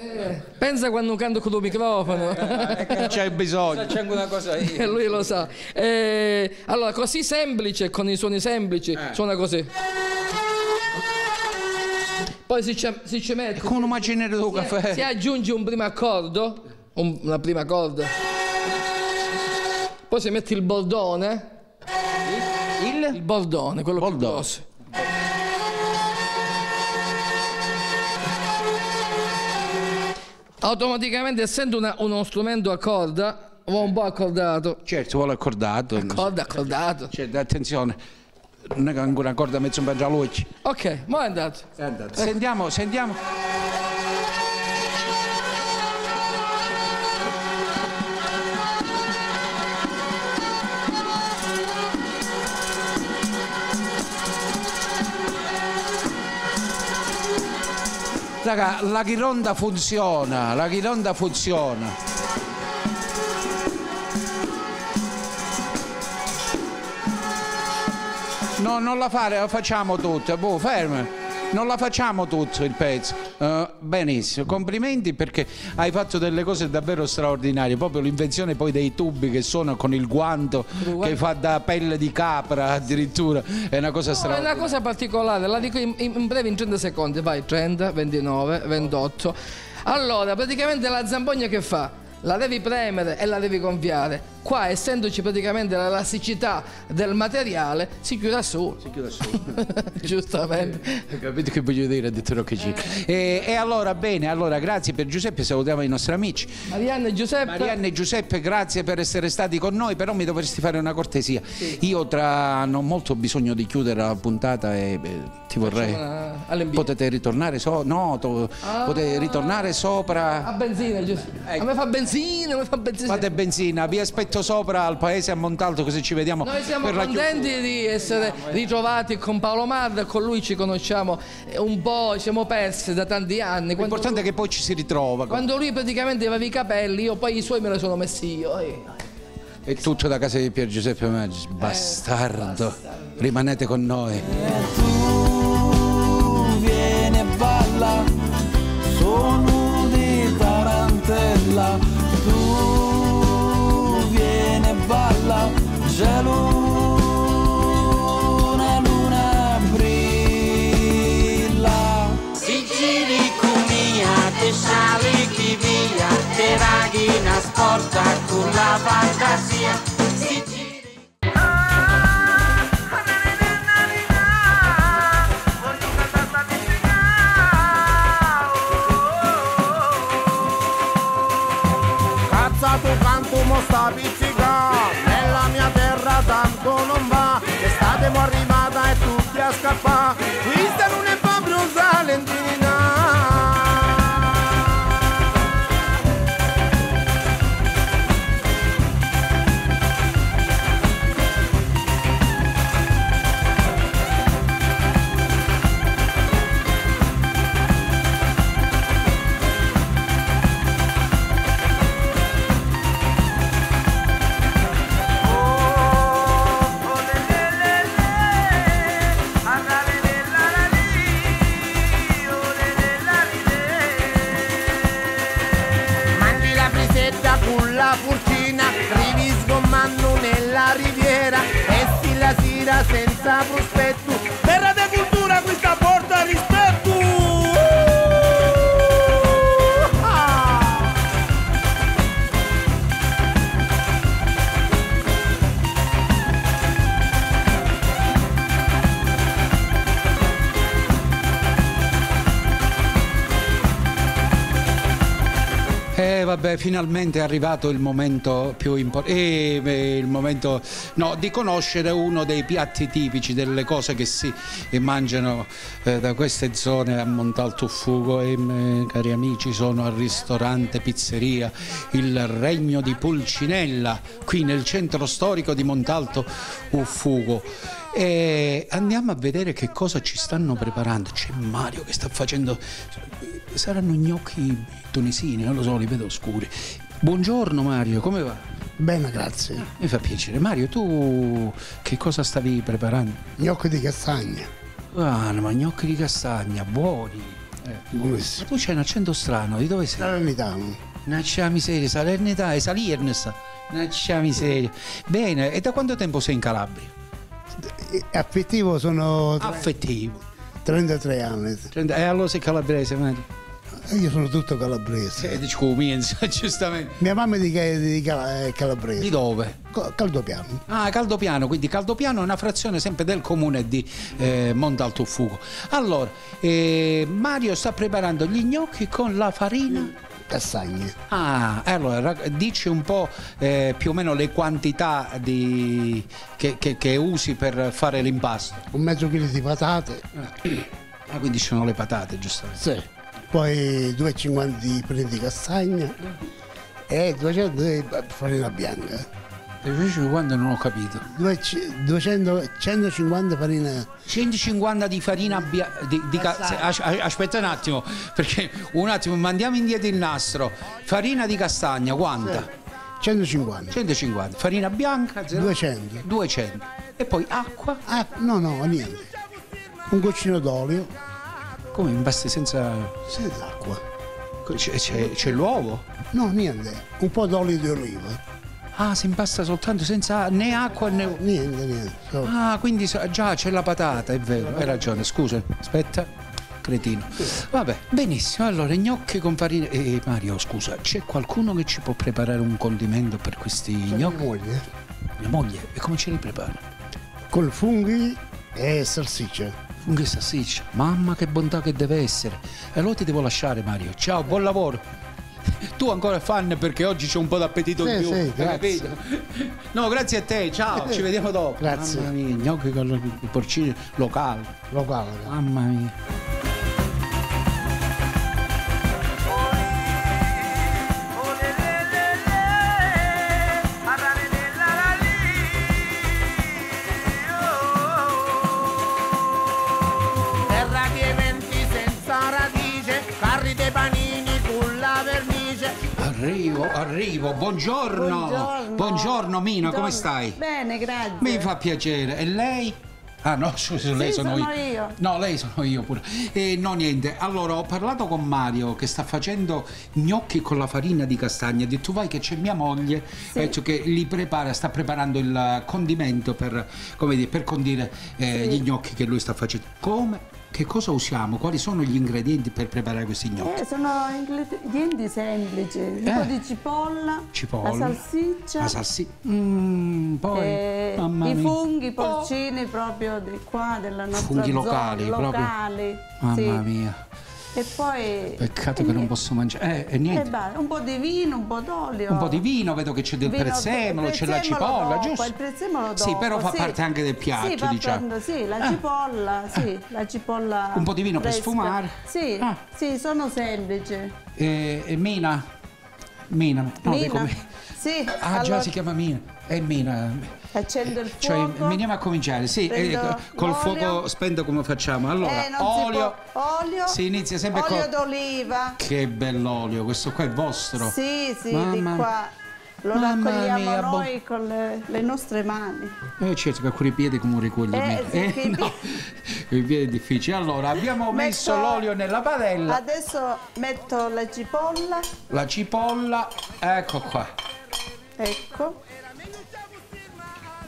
Pensa quando canto con il microfono. C'è bisogno. Faccio una cosa E io. lui lo sa. Eh, allora, così semplice, con i suoni semplici, suona così. Poi si ci, si ci mette. Come un macinere del si- caffè. Si aggiunge un primo accordo, un- una prima corda. Poi si mette il bordone. Il? Il bordone, quello più grosso. Automaticamente, essendo una- uno strumento a corda, un po' accordato. Certo, vuole accordato. Accorda, accordato. Certo, attenzione. Non è che ancora una corda mezzo un pantalocci. Ok, mo è andato. Sentiamo, sentiamo. Raga, la chironda funziona, la chironda funziona. No, non la fare, la facciamo tutta. Boh, ferma. Non la facciamo tutto il pezzo. Eh, benissimo, complimenti perché hai fatto delle cose davvero straordinarie. Proprio l'invenzione poi dei tubi che suona con il guanto che fa da pelle di capra addirittura. È una cosa No, è straordinaria. una cosa particolare, la dico in, in breve in 30 secondi, vai 30, 29, 28. Allora, praticamente la zampogna che fa? La devi premere e la devi gonfiare. Qua, essendoci praticamente l'elasticità del materiale, si chiude su. Si chiude su. Giustamente. Hai capito che voglio dire, ha detto Rocchicino. E, e allora, bene, allora grazie per Giuseppe, salutiamo i nostri amici. Marianne e Giuseppe. Marianne e Giuseppe, grazie per essere stati con noi, però mi dovresti fare una cortesia. Io tra non molto ho bisogno di chiudere la puntata e eh, ti vorrei. una-. Potete ritornare so- no, to- Ah. potete ritornare sopra. A benzina, Giuseppe. A me fa benzina, a me fa benzina. Fate benzina, vi aspetto sopra al paese a Montalto così ci vediamo Noi siamo per la chiusura. contenti di essere ritrovati con Paolo Marda, con lui ci conosciamo eh, un po', ci siamo persi da tanti anni. L'importante è che poi ci si ritrova. quando lui praticamente aveva i capelli, io poi i suoi me li sono messi io. eh. È tutto da casa di Pier Giuseppe Maggi. Bastardo. Rimanete con noi. vieni e balla, sono di tarantella, raghina sporta con la fantasia. Sera vabbè, finalmente è arrivato il momento più importante, il momento no, di conoscere uno dei piatti tipici, delle cose che si mangiano eh, da queste zone a Montalto Fugo e mm, cari amici sono al ristorante Pizzeria Il Regno di Pulcinella, qui nel centro storico di Montalto Uffugo. E andiamo a vedere che cosa ci stanno preparando. C'è Mario che sta facendo. Saranno gnocchi tunisini, non lo so, li vedo scuri. Buongiorno Mario, come va? Bene, grazie. Mi fa piacere. Mario, tu che cosa stavi preparando? Gnocchi di castagna. Ah, ma gnocchi di castagna, buoni. Ma Buonissimo. tu c'hai un accento strano, di dove sei? Salernitano. Naccia miseria, Salernità e Salirnes. Naccia miseria. Bene, e da quanto tempo sei in Calabria? Affettivo sono Affettivo. 33 anni. E allora sei calabrese, Mario? E io sono tutto calabrese. Eh, dici giustamente. Mia mamma è di, di è calabrese. Di dove? Caldopiano. Ah, Caldopiano, quindi Caldopiano è una frazione sempre del comune di eh, Montaltofugo. Allora, eh, Mario sta preparando gli gnocchi con la farina. Castagne. Ah, allora dici un po' eh, più o meno le quantità di- che, che- che usi per fare l'impasto. Un mezzo chilo di patate. Ah, quindi ci sono le patate, giustamente. Sì. Poi 2,50 di di castagna e 200 di farina bianca. E invece quando non ho capito. 200, 150 farina. 150 di farina bia- di, di ca- se- as- as- aspetta un attimo perché un attimo mandiamo indietro il nastro. Farina di castagna quanta? 150 150 farina bianca zero- 200 200 e poi acqua? Ah, no no niente. Un goccino d'olio. Come in basta senza senza acqua. C'è, c'è- c'è l'uovo? no niente. Un po' d'olio di oliva ah si impasta soltanto senza né acqua né niente niente solo- ah quindi già c'è la patata è vero hai ragione scusa aspetta cretino. Vabbè benissimo allora gnocchi con farina e Mario scusa c'è qualcuno che ci può preparare un condimento per questi gnocchi? mia moglie. Mia moglie e come ce li prepara? col funghi e salsiccia. Funghi e salsiccia mamma che bontà che deve essere. E allora ti devo lasciare Mario ciao buon lavoro tu ancora fan perché oggi c'è un po' d'appetito Sì, in più. sì, capito? no grazie a te. Ciao ci vediamo dopo. Grazie. mamma mia gnocchi con i porcini locali locale. Mamma mia Arrivo, arrivo, buongiorno. Buongiorno. Buongiorno, Mina, come stai? Bene, grazie. Mi fa piacere. E lei? Ah no, scusi, lei Sì, sono, sono io. No, lei sono io pure. E no, niente. Allora, ho parlato con Mario che sta facendo gnocchi con la farina di castagna. Ha detto, vai che c'è mia moglie. Ha detto che li prepara, sta preparando il condimento per, come dire, per condire eh, Sì. gli gnocchi che lui sta facendo. Come? Che cosa usiamo? Quali sono gli ingredienti per preparare questi gnocchi? Eh, sono ingredienti semplici, un Eh. po' di cipolla, Cipolla. la salsiccia, La salsi- Mm, poi, eh, mamma i funghi, i porcini proprio di qua, della nostra Funghi zona, locali, proprio. locali, Mamma sì. mia, E poi peccato e che non niente. posso mangiare. Eh, e niente. basta, un po' di vino, un po' d'olio. Un po' di vino, vedo che c'è del Vino- prezzemolo, c'è la cipolla, dopo, giusto? Il prezzemolo dopo. Sì, però fa sì. parte anche del piatto, sì, diciamo. parte- sì, la Ah. cipolla, sì, la cipolla. Un po' di vino per fresca. sfumare. Sì, Ah. sì, sono semplici. E, e Mina? Mina? No, Mina? dico Mi- Sì, Ah, già allora si chiama Mina. È Mina. accendo il Cioè, fuoco. veniamo a cominciare, sì, eh, col fuoco spento come facciamo? Allora, Eh, si olio. olio. Si inizia sempre olio con- d'oliva. Che bell'olio, questo qua è vostro. Sì, sì, Mamma di qua. Lo Mamma raccogliamo mia, noi con le, le nostre mani. Eh certo che con i piedi come Eh, Mina. sì, Eh, i no, con i piedi è difficile. Allora, abbiamo messo l'olio nella padella, Adesso metto la cipolla. la cipolla, ecco qua. Ecco.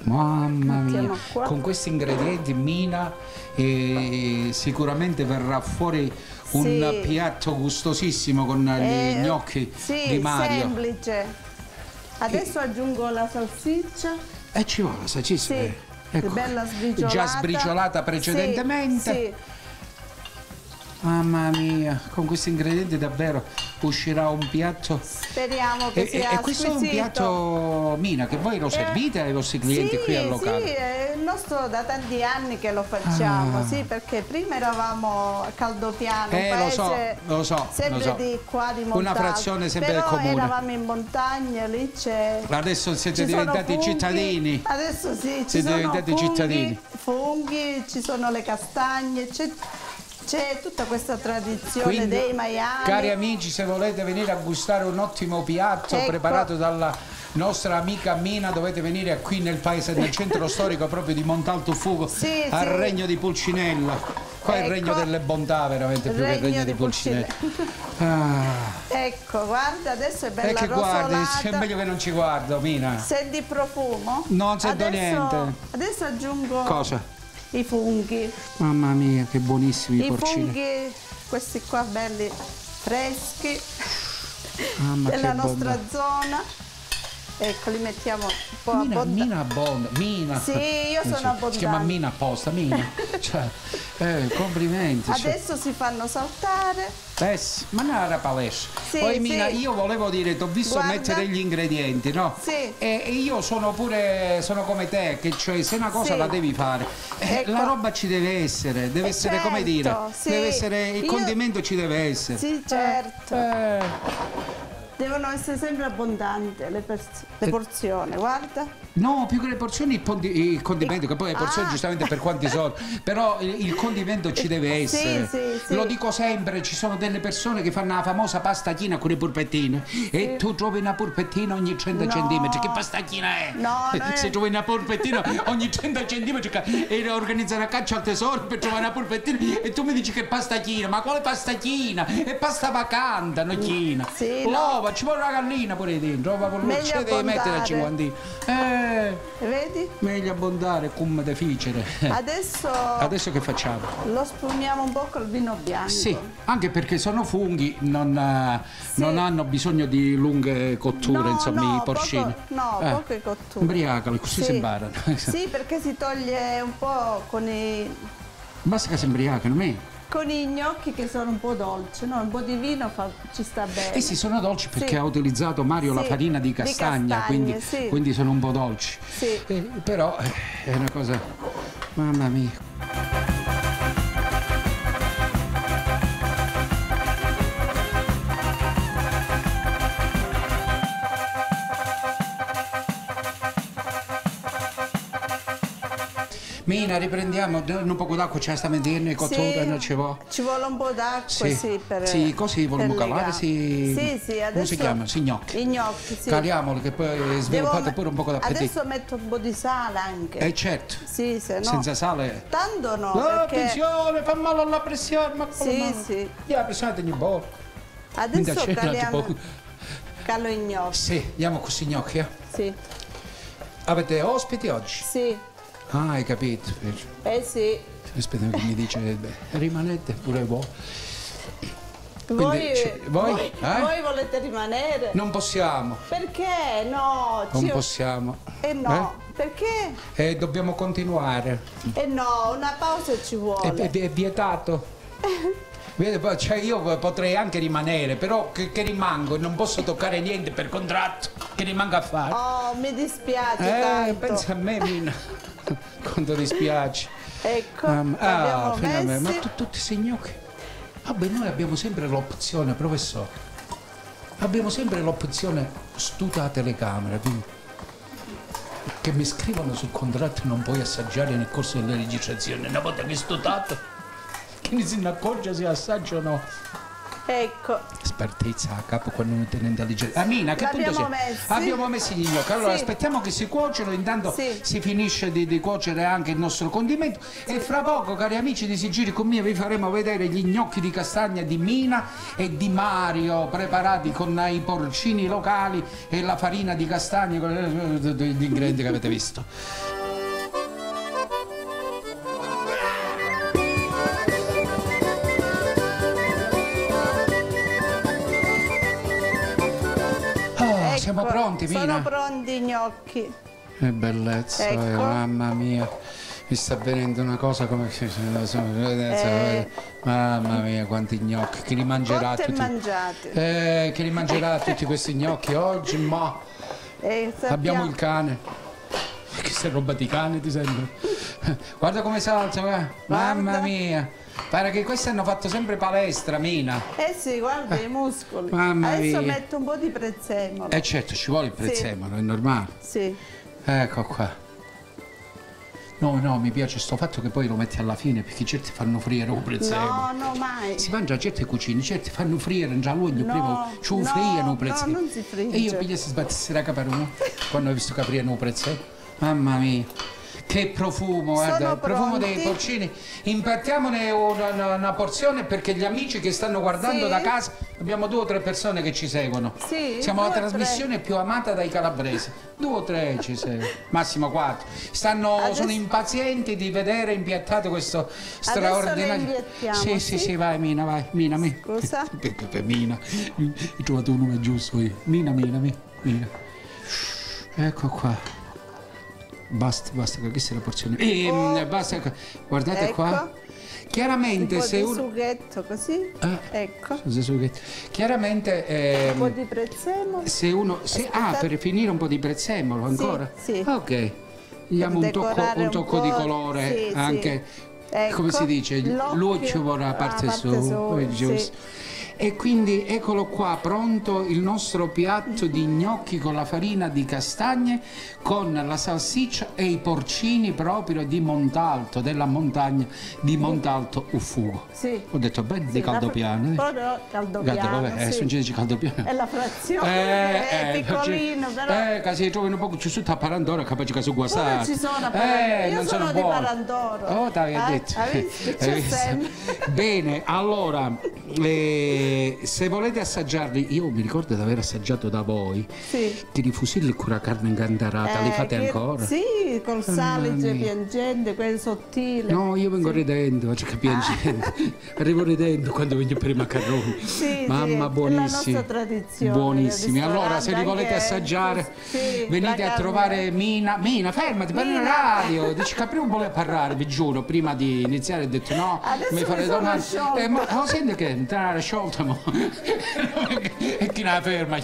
Mamma mia, con questi ingredienti Mina eh, sicuramente verrà fuori un Sì. piatto gustosissimo con gli Eh, gnocchi sì, di Mario. semplice. Adesso aggiungo la salsiccia. E ci vuole, sai, ci Sì, eh, ecco. bella sbriciolata. Già sbriciolata precedentemente. Sì, sì. Mamma mia, con questi ingredienti davvero uscirà un piatto. Speriamo che E, sia e questo è un squisito. piatto Mina che voi lo servite ai vostri clienti sì, qui al locale? Sì, è il nostro da tanti anni che lo facciamo, Ah. sì, perché prima eravamo a Caldopiano, Eh, lo so, lo so, sempre lo so. di qua di Una Montalto. frazione sempre del Però comune. eravamo in montagna, lì c'è Adesso siete diventati funghi. cittadini. Adesso sì, ci Siete sono diventati funghi, cittadini. funghi, ci sono le castagne, c'è, c'è tutta questa tradizione Quindi, dei maiali. Cari amici, se volete venire a gustare un ottimo piatto Ecco. preparato dalla nostra amica Mina, dovete venire qui nel paese, nel centro storico proprio di Montalto Fugo, Sì, al sì. regno di Pulcinella. Qua è il Ecco. regno delle bontà, veramente, più che il Regno regno di di Pulcinella. Ah, Ecco, guarda, adesso è e bella che guardi, è meglio che non ci guardo, Mina. Senti profumo? Non sento Adesso- niente. Adesso aggiungo Cosa? I funghi. Mamma mia, che buonissimi i I porcini. funghi, questi qua belli freschi, Mamma della nostra bontà. zona. Ecco, li mettiamo un po' Mina, abbondanti. Mina Abbonda, Mina. Sì, io sono Si chiama abbondante. Mina apposta, Mina. cioè, eh, complimenti. cioè. Adesso si fanno saltare. Adesso, ma non era palestra. Sì, Poi Mina, sì. io volevo dire, ti ho visto Guarda. mettere gli ingredienti, no? Sì. E, e io sono pure, sono come te, che cioè se una cosa Sì. la devi fare, eh, Ecco. la roba ci deve essere, deve Eh, essere come dire, certo, deve essere, il Io- condimento ci deve essere. Sì, certo. Eh. Devono essere sempre abbondanti le, le porzioni, guarda. No, più che le porzioni il, il condimento, che poi le porzioni Ah. giustamente per quanti sono, però il, condimento ci deve essere. sì, sì. Lo dico sempre, ci sono delle persone che fanno la famosa pastachina con le purpettine e tu trovi una purpettina ogni 100 No. centimetri. Che pastachina è? No, è- Se trovi una purpettina ogni 100 centimetri e organizza una caccia al tesoro per trovare una purpettina e tu mi dici che pastachina, ma quale pastachina? È pasta vacanta, nocchina. Sì, L'ova, ci vuole una gallina pure dentro, ova con ci devi mettere a abbondare. 50. Eh. Vedi? Meglio abbondare cum deficere. Adesso, Adesso che facciamo? lo spumiamo un po' col vino bianco. Sì, anche perché sono funghi, non, eh, non hanno bisogno di lunghe cotture, No, insomma, no, i porcini. poco- no, Eh, poche cotture. Imbriacali, così Sì. si imparano. Sì, perché si toglie un po' con i, Basta che si imbriacano, me. Con i gnocchi che sono un po' dolci, no? Un po' di vino fa- ci sta bene. Eh sì, sono dolci perché Sì. ha utilizzato Mario la Sì, farina di di castagna, castagne, quindi, sì. quindi sono un po' dolci. Sì. Eh, però eh, è una cosa... Mamma mia. Mina, riprendiamo, un po' d'acqua c'è stamattina, e cottura, Sì, non ci vuole. Ci vuole un po' d'acqua, Sì. sì, per Sì, così vogliamo calare, sì. Sì, sì, adesso... Come si chiamano? Sì, gnocchi. I gnocchi, sì. Caliamoli che poi sviluppate Devo- pure un po' d'appetito. Adesso metto un po' di sale anche. Eh certo, Sì, se no... senza sale... Tanto no, No, perché... attenzione, fa male alla pressione, ma come Sì, mai? sì. Io la pressione tengo buona. Adesso caliamo... Calo i gnocchi. Sì, andiamo con questi gnocchi, eh. Sì, Avete ospiti oggi? sì. Ah, hai capito. Eh sì. Aspetta che mi dice, beh, rimanete pure voi. Voi, ci- voi? voi- Eh? voi volete rimanere? Non possiamo, Perché? No. non ci- possiamo. Eh no. Perché? Eh, dobbiamo continuare. Eh no, una pausa ci È, vuole. è- è vietato. Cioè io potrei anche rimanere, però che, che rimango, non posso toccare niente per contratto, che rimango a fare. Oh, mi dispiace eh, tanto. pensa a me, Mina, quanto dispiace. Ecco, Um, ah, finalmente, ma messi. tu- tutti gnocchi. Vabbè, noi abbiamo sempre l'opzione, professore. Abbiamo sempre l'opzione stuta a telecamera, quindi che mi scrivono sul contratto non puoi assaggiare nel corso della registrazione. Una volta che è stutato, che ne se ne accorge se assaggio o no. Ecco. Spartezza a capo quando non tiene intelligenza. Amina, che punto sei? messi. Abbiamo messo gli gnocchi. Allora Sì. aspettiamo che si cuocino, intanto Sì. si finisce di, di cuocere anche il nostro condimento e fra poco, cari amici di Sigiri con me, vi faremo vedere gli gnocchi di castagna di Mina e di Mario preparati con i porcini locali e la farina di castagna con gli ingredienti che avete visto. Siamo pronti, Mina? Sono pronti i gnocchi. Che bellezza, Ecco. eh, mamma mia. Mi sta venendo una cosa come... Eh. Mamma mia, quanti gnocchi. Chi li mangerà Cotti e tutti? mangiati. Eh, chi li mangerà tutti questi gnocchi oggi? Ma Eh, abbiamo il cane. Che sei roba di cane, ti sembra? Guarda come salza, guarda. Mamma mia. Pare che questi hanno fatto sempre palestra, Mina. Eh sì, guarda i muscoli. Mamma Adesso mia. metto un po' di prezzemolo. Eh certo, ci vuole il Sì. prezzemolo, è normale. Sì. Ecco qua. No, no, mi piace sto fatto che poi lo metti alla fine perché certi fanno friere un prezzemolo. No, no, mai. Si mangia certe cucine, certi fanno friere, già l'olio No, prima ci no, friano un no, prezzemolo. non si frigge. E io pigliassi sbattessi la caparona quando ho visto che aprivano un prezzemolo. Mamma mia. Che profumo, guarda, il profumo dei porcini. Impartiamone una, una- una porzione perché gli amici che stanno guardando Sì. da casa, abbiamo due o tre persone che ci seguono. Sì, Siamo la trasmissione più amata dai calabresi. Due o tre ci seguono, massimo quattro. Stanno, Adesso- sono impazienti di vedere impiattato questo straordinario. Sì, sì, sì? sì, vai Mina, vai. Mina, Mina. Scusa? Mina? Hai trovato un nome giusto io. Mina, Mina, Mina. Mina. Ecco qua. Basta, basta, questa è la porzione. Ehm, basta, ecco. guardate Ecco. qua. Un Chiaramente po' se di uno... sughetto così. Ah. Ecco. Sughetto. Chiaramente Un po' di prezzemolo. se uno... Se, ah, per finire un po' di prezzemolo ancora? sì. Ok. Diamo un tocco, un un tocco di po', colore sì, sì. anche... Ecco, come si dice? l'occhio vorrà a parte, parte su. su, è sì. E quindi eccolo qua, pronto il nostro piatto di gnocchi con la farina di castagne, con la salsiccia e i porcini proprio di Montalto, della montagna di Montalto Uffugo. Sì. Ho detto bene di Sì, la- caldopiano. eh? Proprio caldopiano, Guarda, vabbè, sì. adesso non ci dici caldopiano. È la frazione, Eh, è eh, piccolino, però... Eh, che si trovano un po' ci sotto a Parandoro, capace che sono guastati. Come ci sono a Parandoro? Eh, Io non sono sono di buoni. Parandoro. Oh, t'avevi Eh, detto. hai visto? Hai visto? Bene, allora, eh, se volete assaggiarli, io mi ricordo di aver assaggiato da voi. Sì. Ti fusilli il curacarne ingantarata, li Eh, fate che- ancora? Sì, col salice piangente, quello sottile. No, io vengo ridendo, faccio che piangendo. Arrivo ridendo quando vengo per i macaroni. Ah. Sì, Mamma sì, la buonissimi. nostra tradizione Buonissimi. Allora, se li volete assaggiare, sì, venite la a carne- trovare Mina. Mina, fermati, in Mina. radio. Dici che prima volevo parlare, vi giuro. Prima di iniziare ho detto no, Adesso mi sono domande. Eh, ma oh, senti che entrare sciolta, mo. e chi la ferma?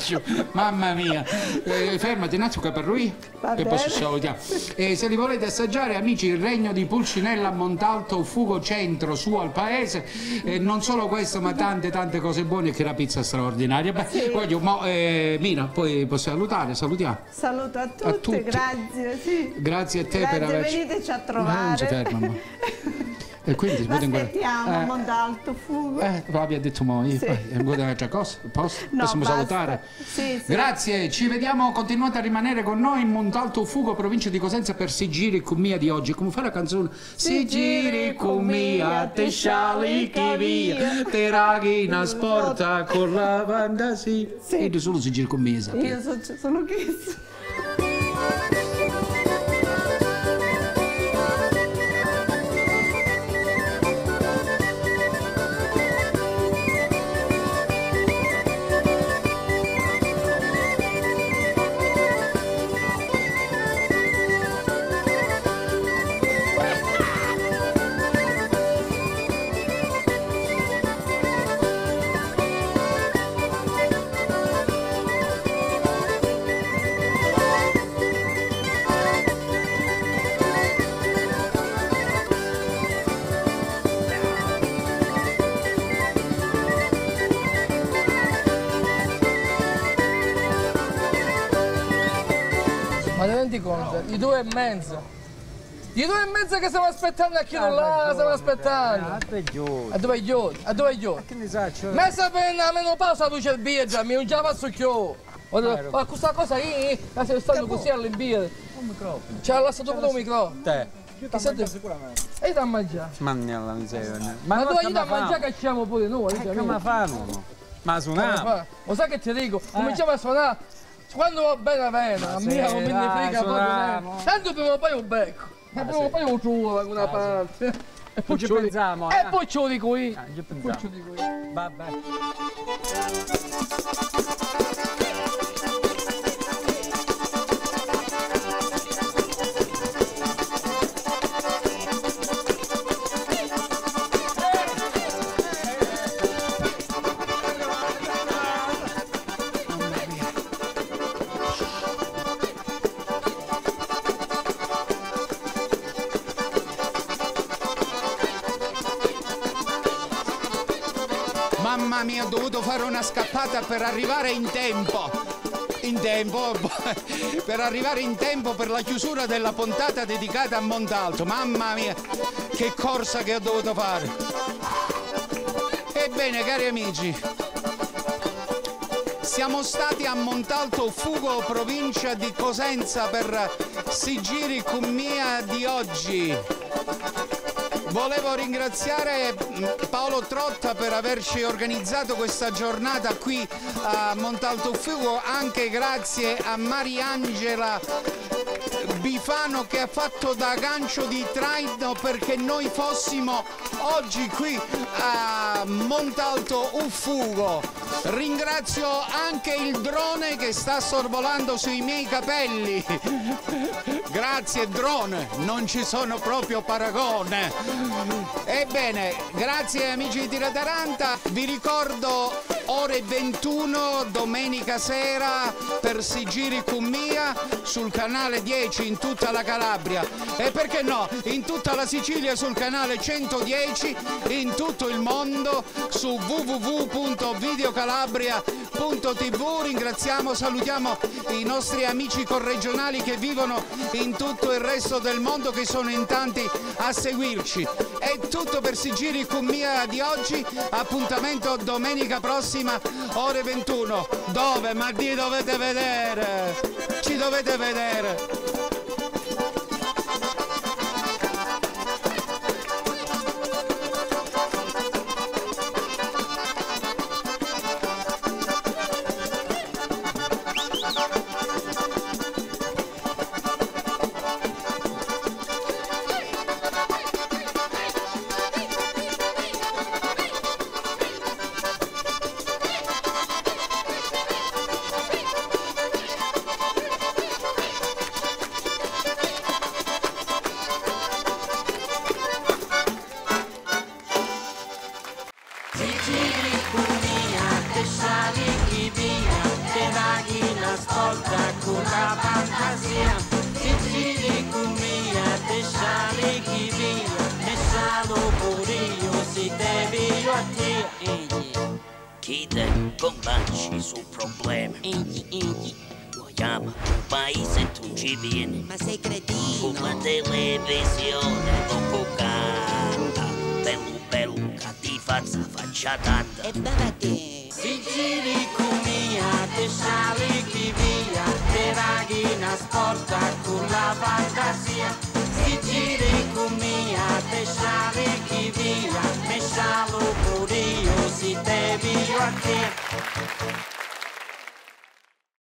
Mamma mia. Eh, fermati un attimo che per lui Va e poi ci salutiamo. Se li volete assaggiare, amici, il regno di Pulcinella a Montalto, Fugo Centro, su al paese. E non solo questo, ma tante tante cose buone che la pizza straordinaria. Beh, voglio, mo, eh, Mina, poi posso salutare, salutiamo. Saluto a tutti, tutti. grazie. Sì. Grazie a te Grazie, per averci. veniteci a Eh, non si trovare. ferma, mo. E quindi si ancora- aspettiamo, Eh, Montalto, Fugo. eh, Fabio ha detto mo, io, Sì. è un'altra cosa? Posso? No, Possiamo basta. salutare? Sì, sì. Grazie, ci vediamo, continuate a rimanere con noi in Montalto Fugo, provincia di Cosenza per Sigiri con Mia di oggi. Come fa la canzone? Sigiri con Mia, te sciali che via, te raghina sporta con la fantasia. E tu solo Sigiri con Mia, sapete? Io so- sono Kiss. I due e mezzo. I due e mezzo che stiamo aspettando a chi non là, stiamo aspettando. A dove giochi? A dove giochi? A dove giochi? Che ne sa, Ma sapendo la menopausa tu c'è il birra, mi non ce la faccio più. Ma questa cosa qui, la stai stando così all'imbire. Un microfono. C'ha lasciato pure un microfono. Te. Io ti mangio sicuramente. E da mangiare. Manni alla miseria. Ma, tu cosa aiuta a ma mangiare che facciamo pure noi. Eh, come fanno? Ma suoniamo. Lo sai che ti dico? Cominciamo a suonare. Quando va bene va bene, a me non mi ne frega proprio. Tanto prima o poi lo becco. E prima o poi lo trovo da quella parte. E poi ci pensiamo, E eh. poi ce lo dico io. ci Poi lo dico io. Vabbè. Fare una scappata per arrivare in tempo. In tempo, per arrivare in tempo per la chiusura della puntata dedicata a Montalto. Mamma mia, che corsa che ho dovuto fare. Ebbene, cari amici, Siamo stati a Montalto Fugo, provincia di Cosenza, per Sigiri Cummia di oggi. Volevo ringraziare mm, Paolo Trotta per averci organizzato questa giornata qui a Montalto Fugo, anche grazie a Mariangela Bifano che ha fatto da gancio di traino perché noi fossimo oggi qui a Montalto Uffugo. Ringrazio anche il drone che sta sorvolando sui miei capelli. Grazie drone, non ci sono proprio paragone. Ebbene, grazie amici di Radaranta, vi ricordo ore 21 domenica sera per Sigiri Cummia sul canale 10 in tutta la Calabria. E perché no in tutta la Sicilia sul canale 110 in tutto il mondo su www.videocalabria.tv ringraziamo salutiamo i nostri amici corregionali che vivono in tutto il resto del mondo che sono in tanti a seguirci. È tutto per Sigiri Cummia di oggi. Appuntamento domenica prossima ore 21 dove? ma di dovete vedere? Ci dovete vedere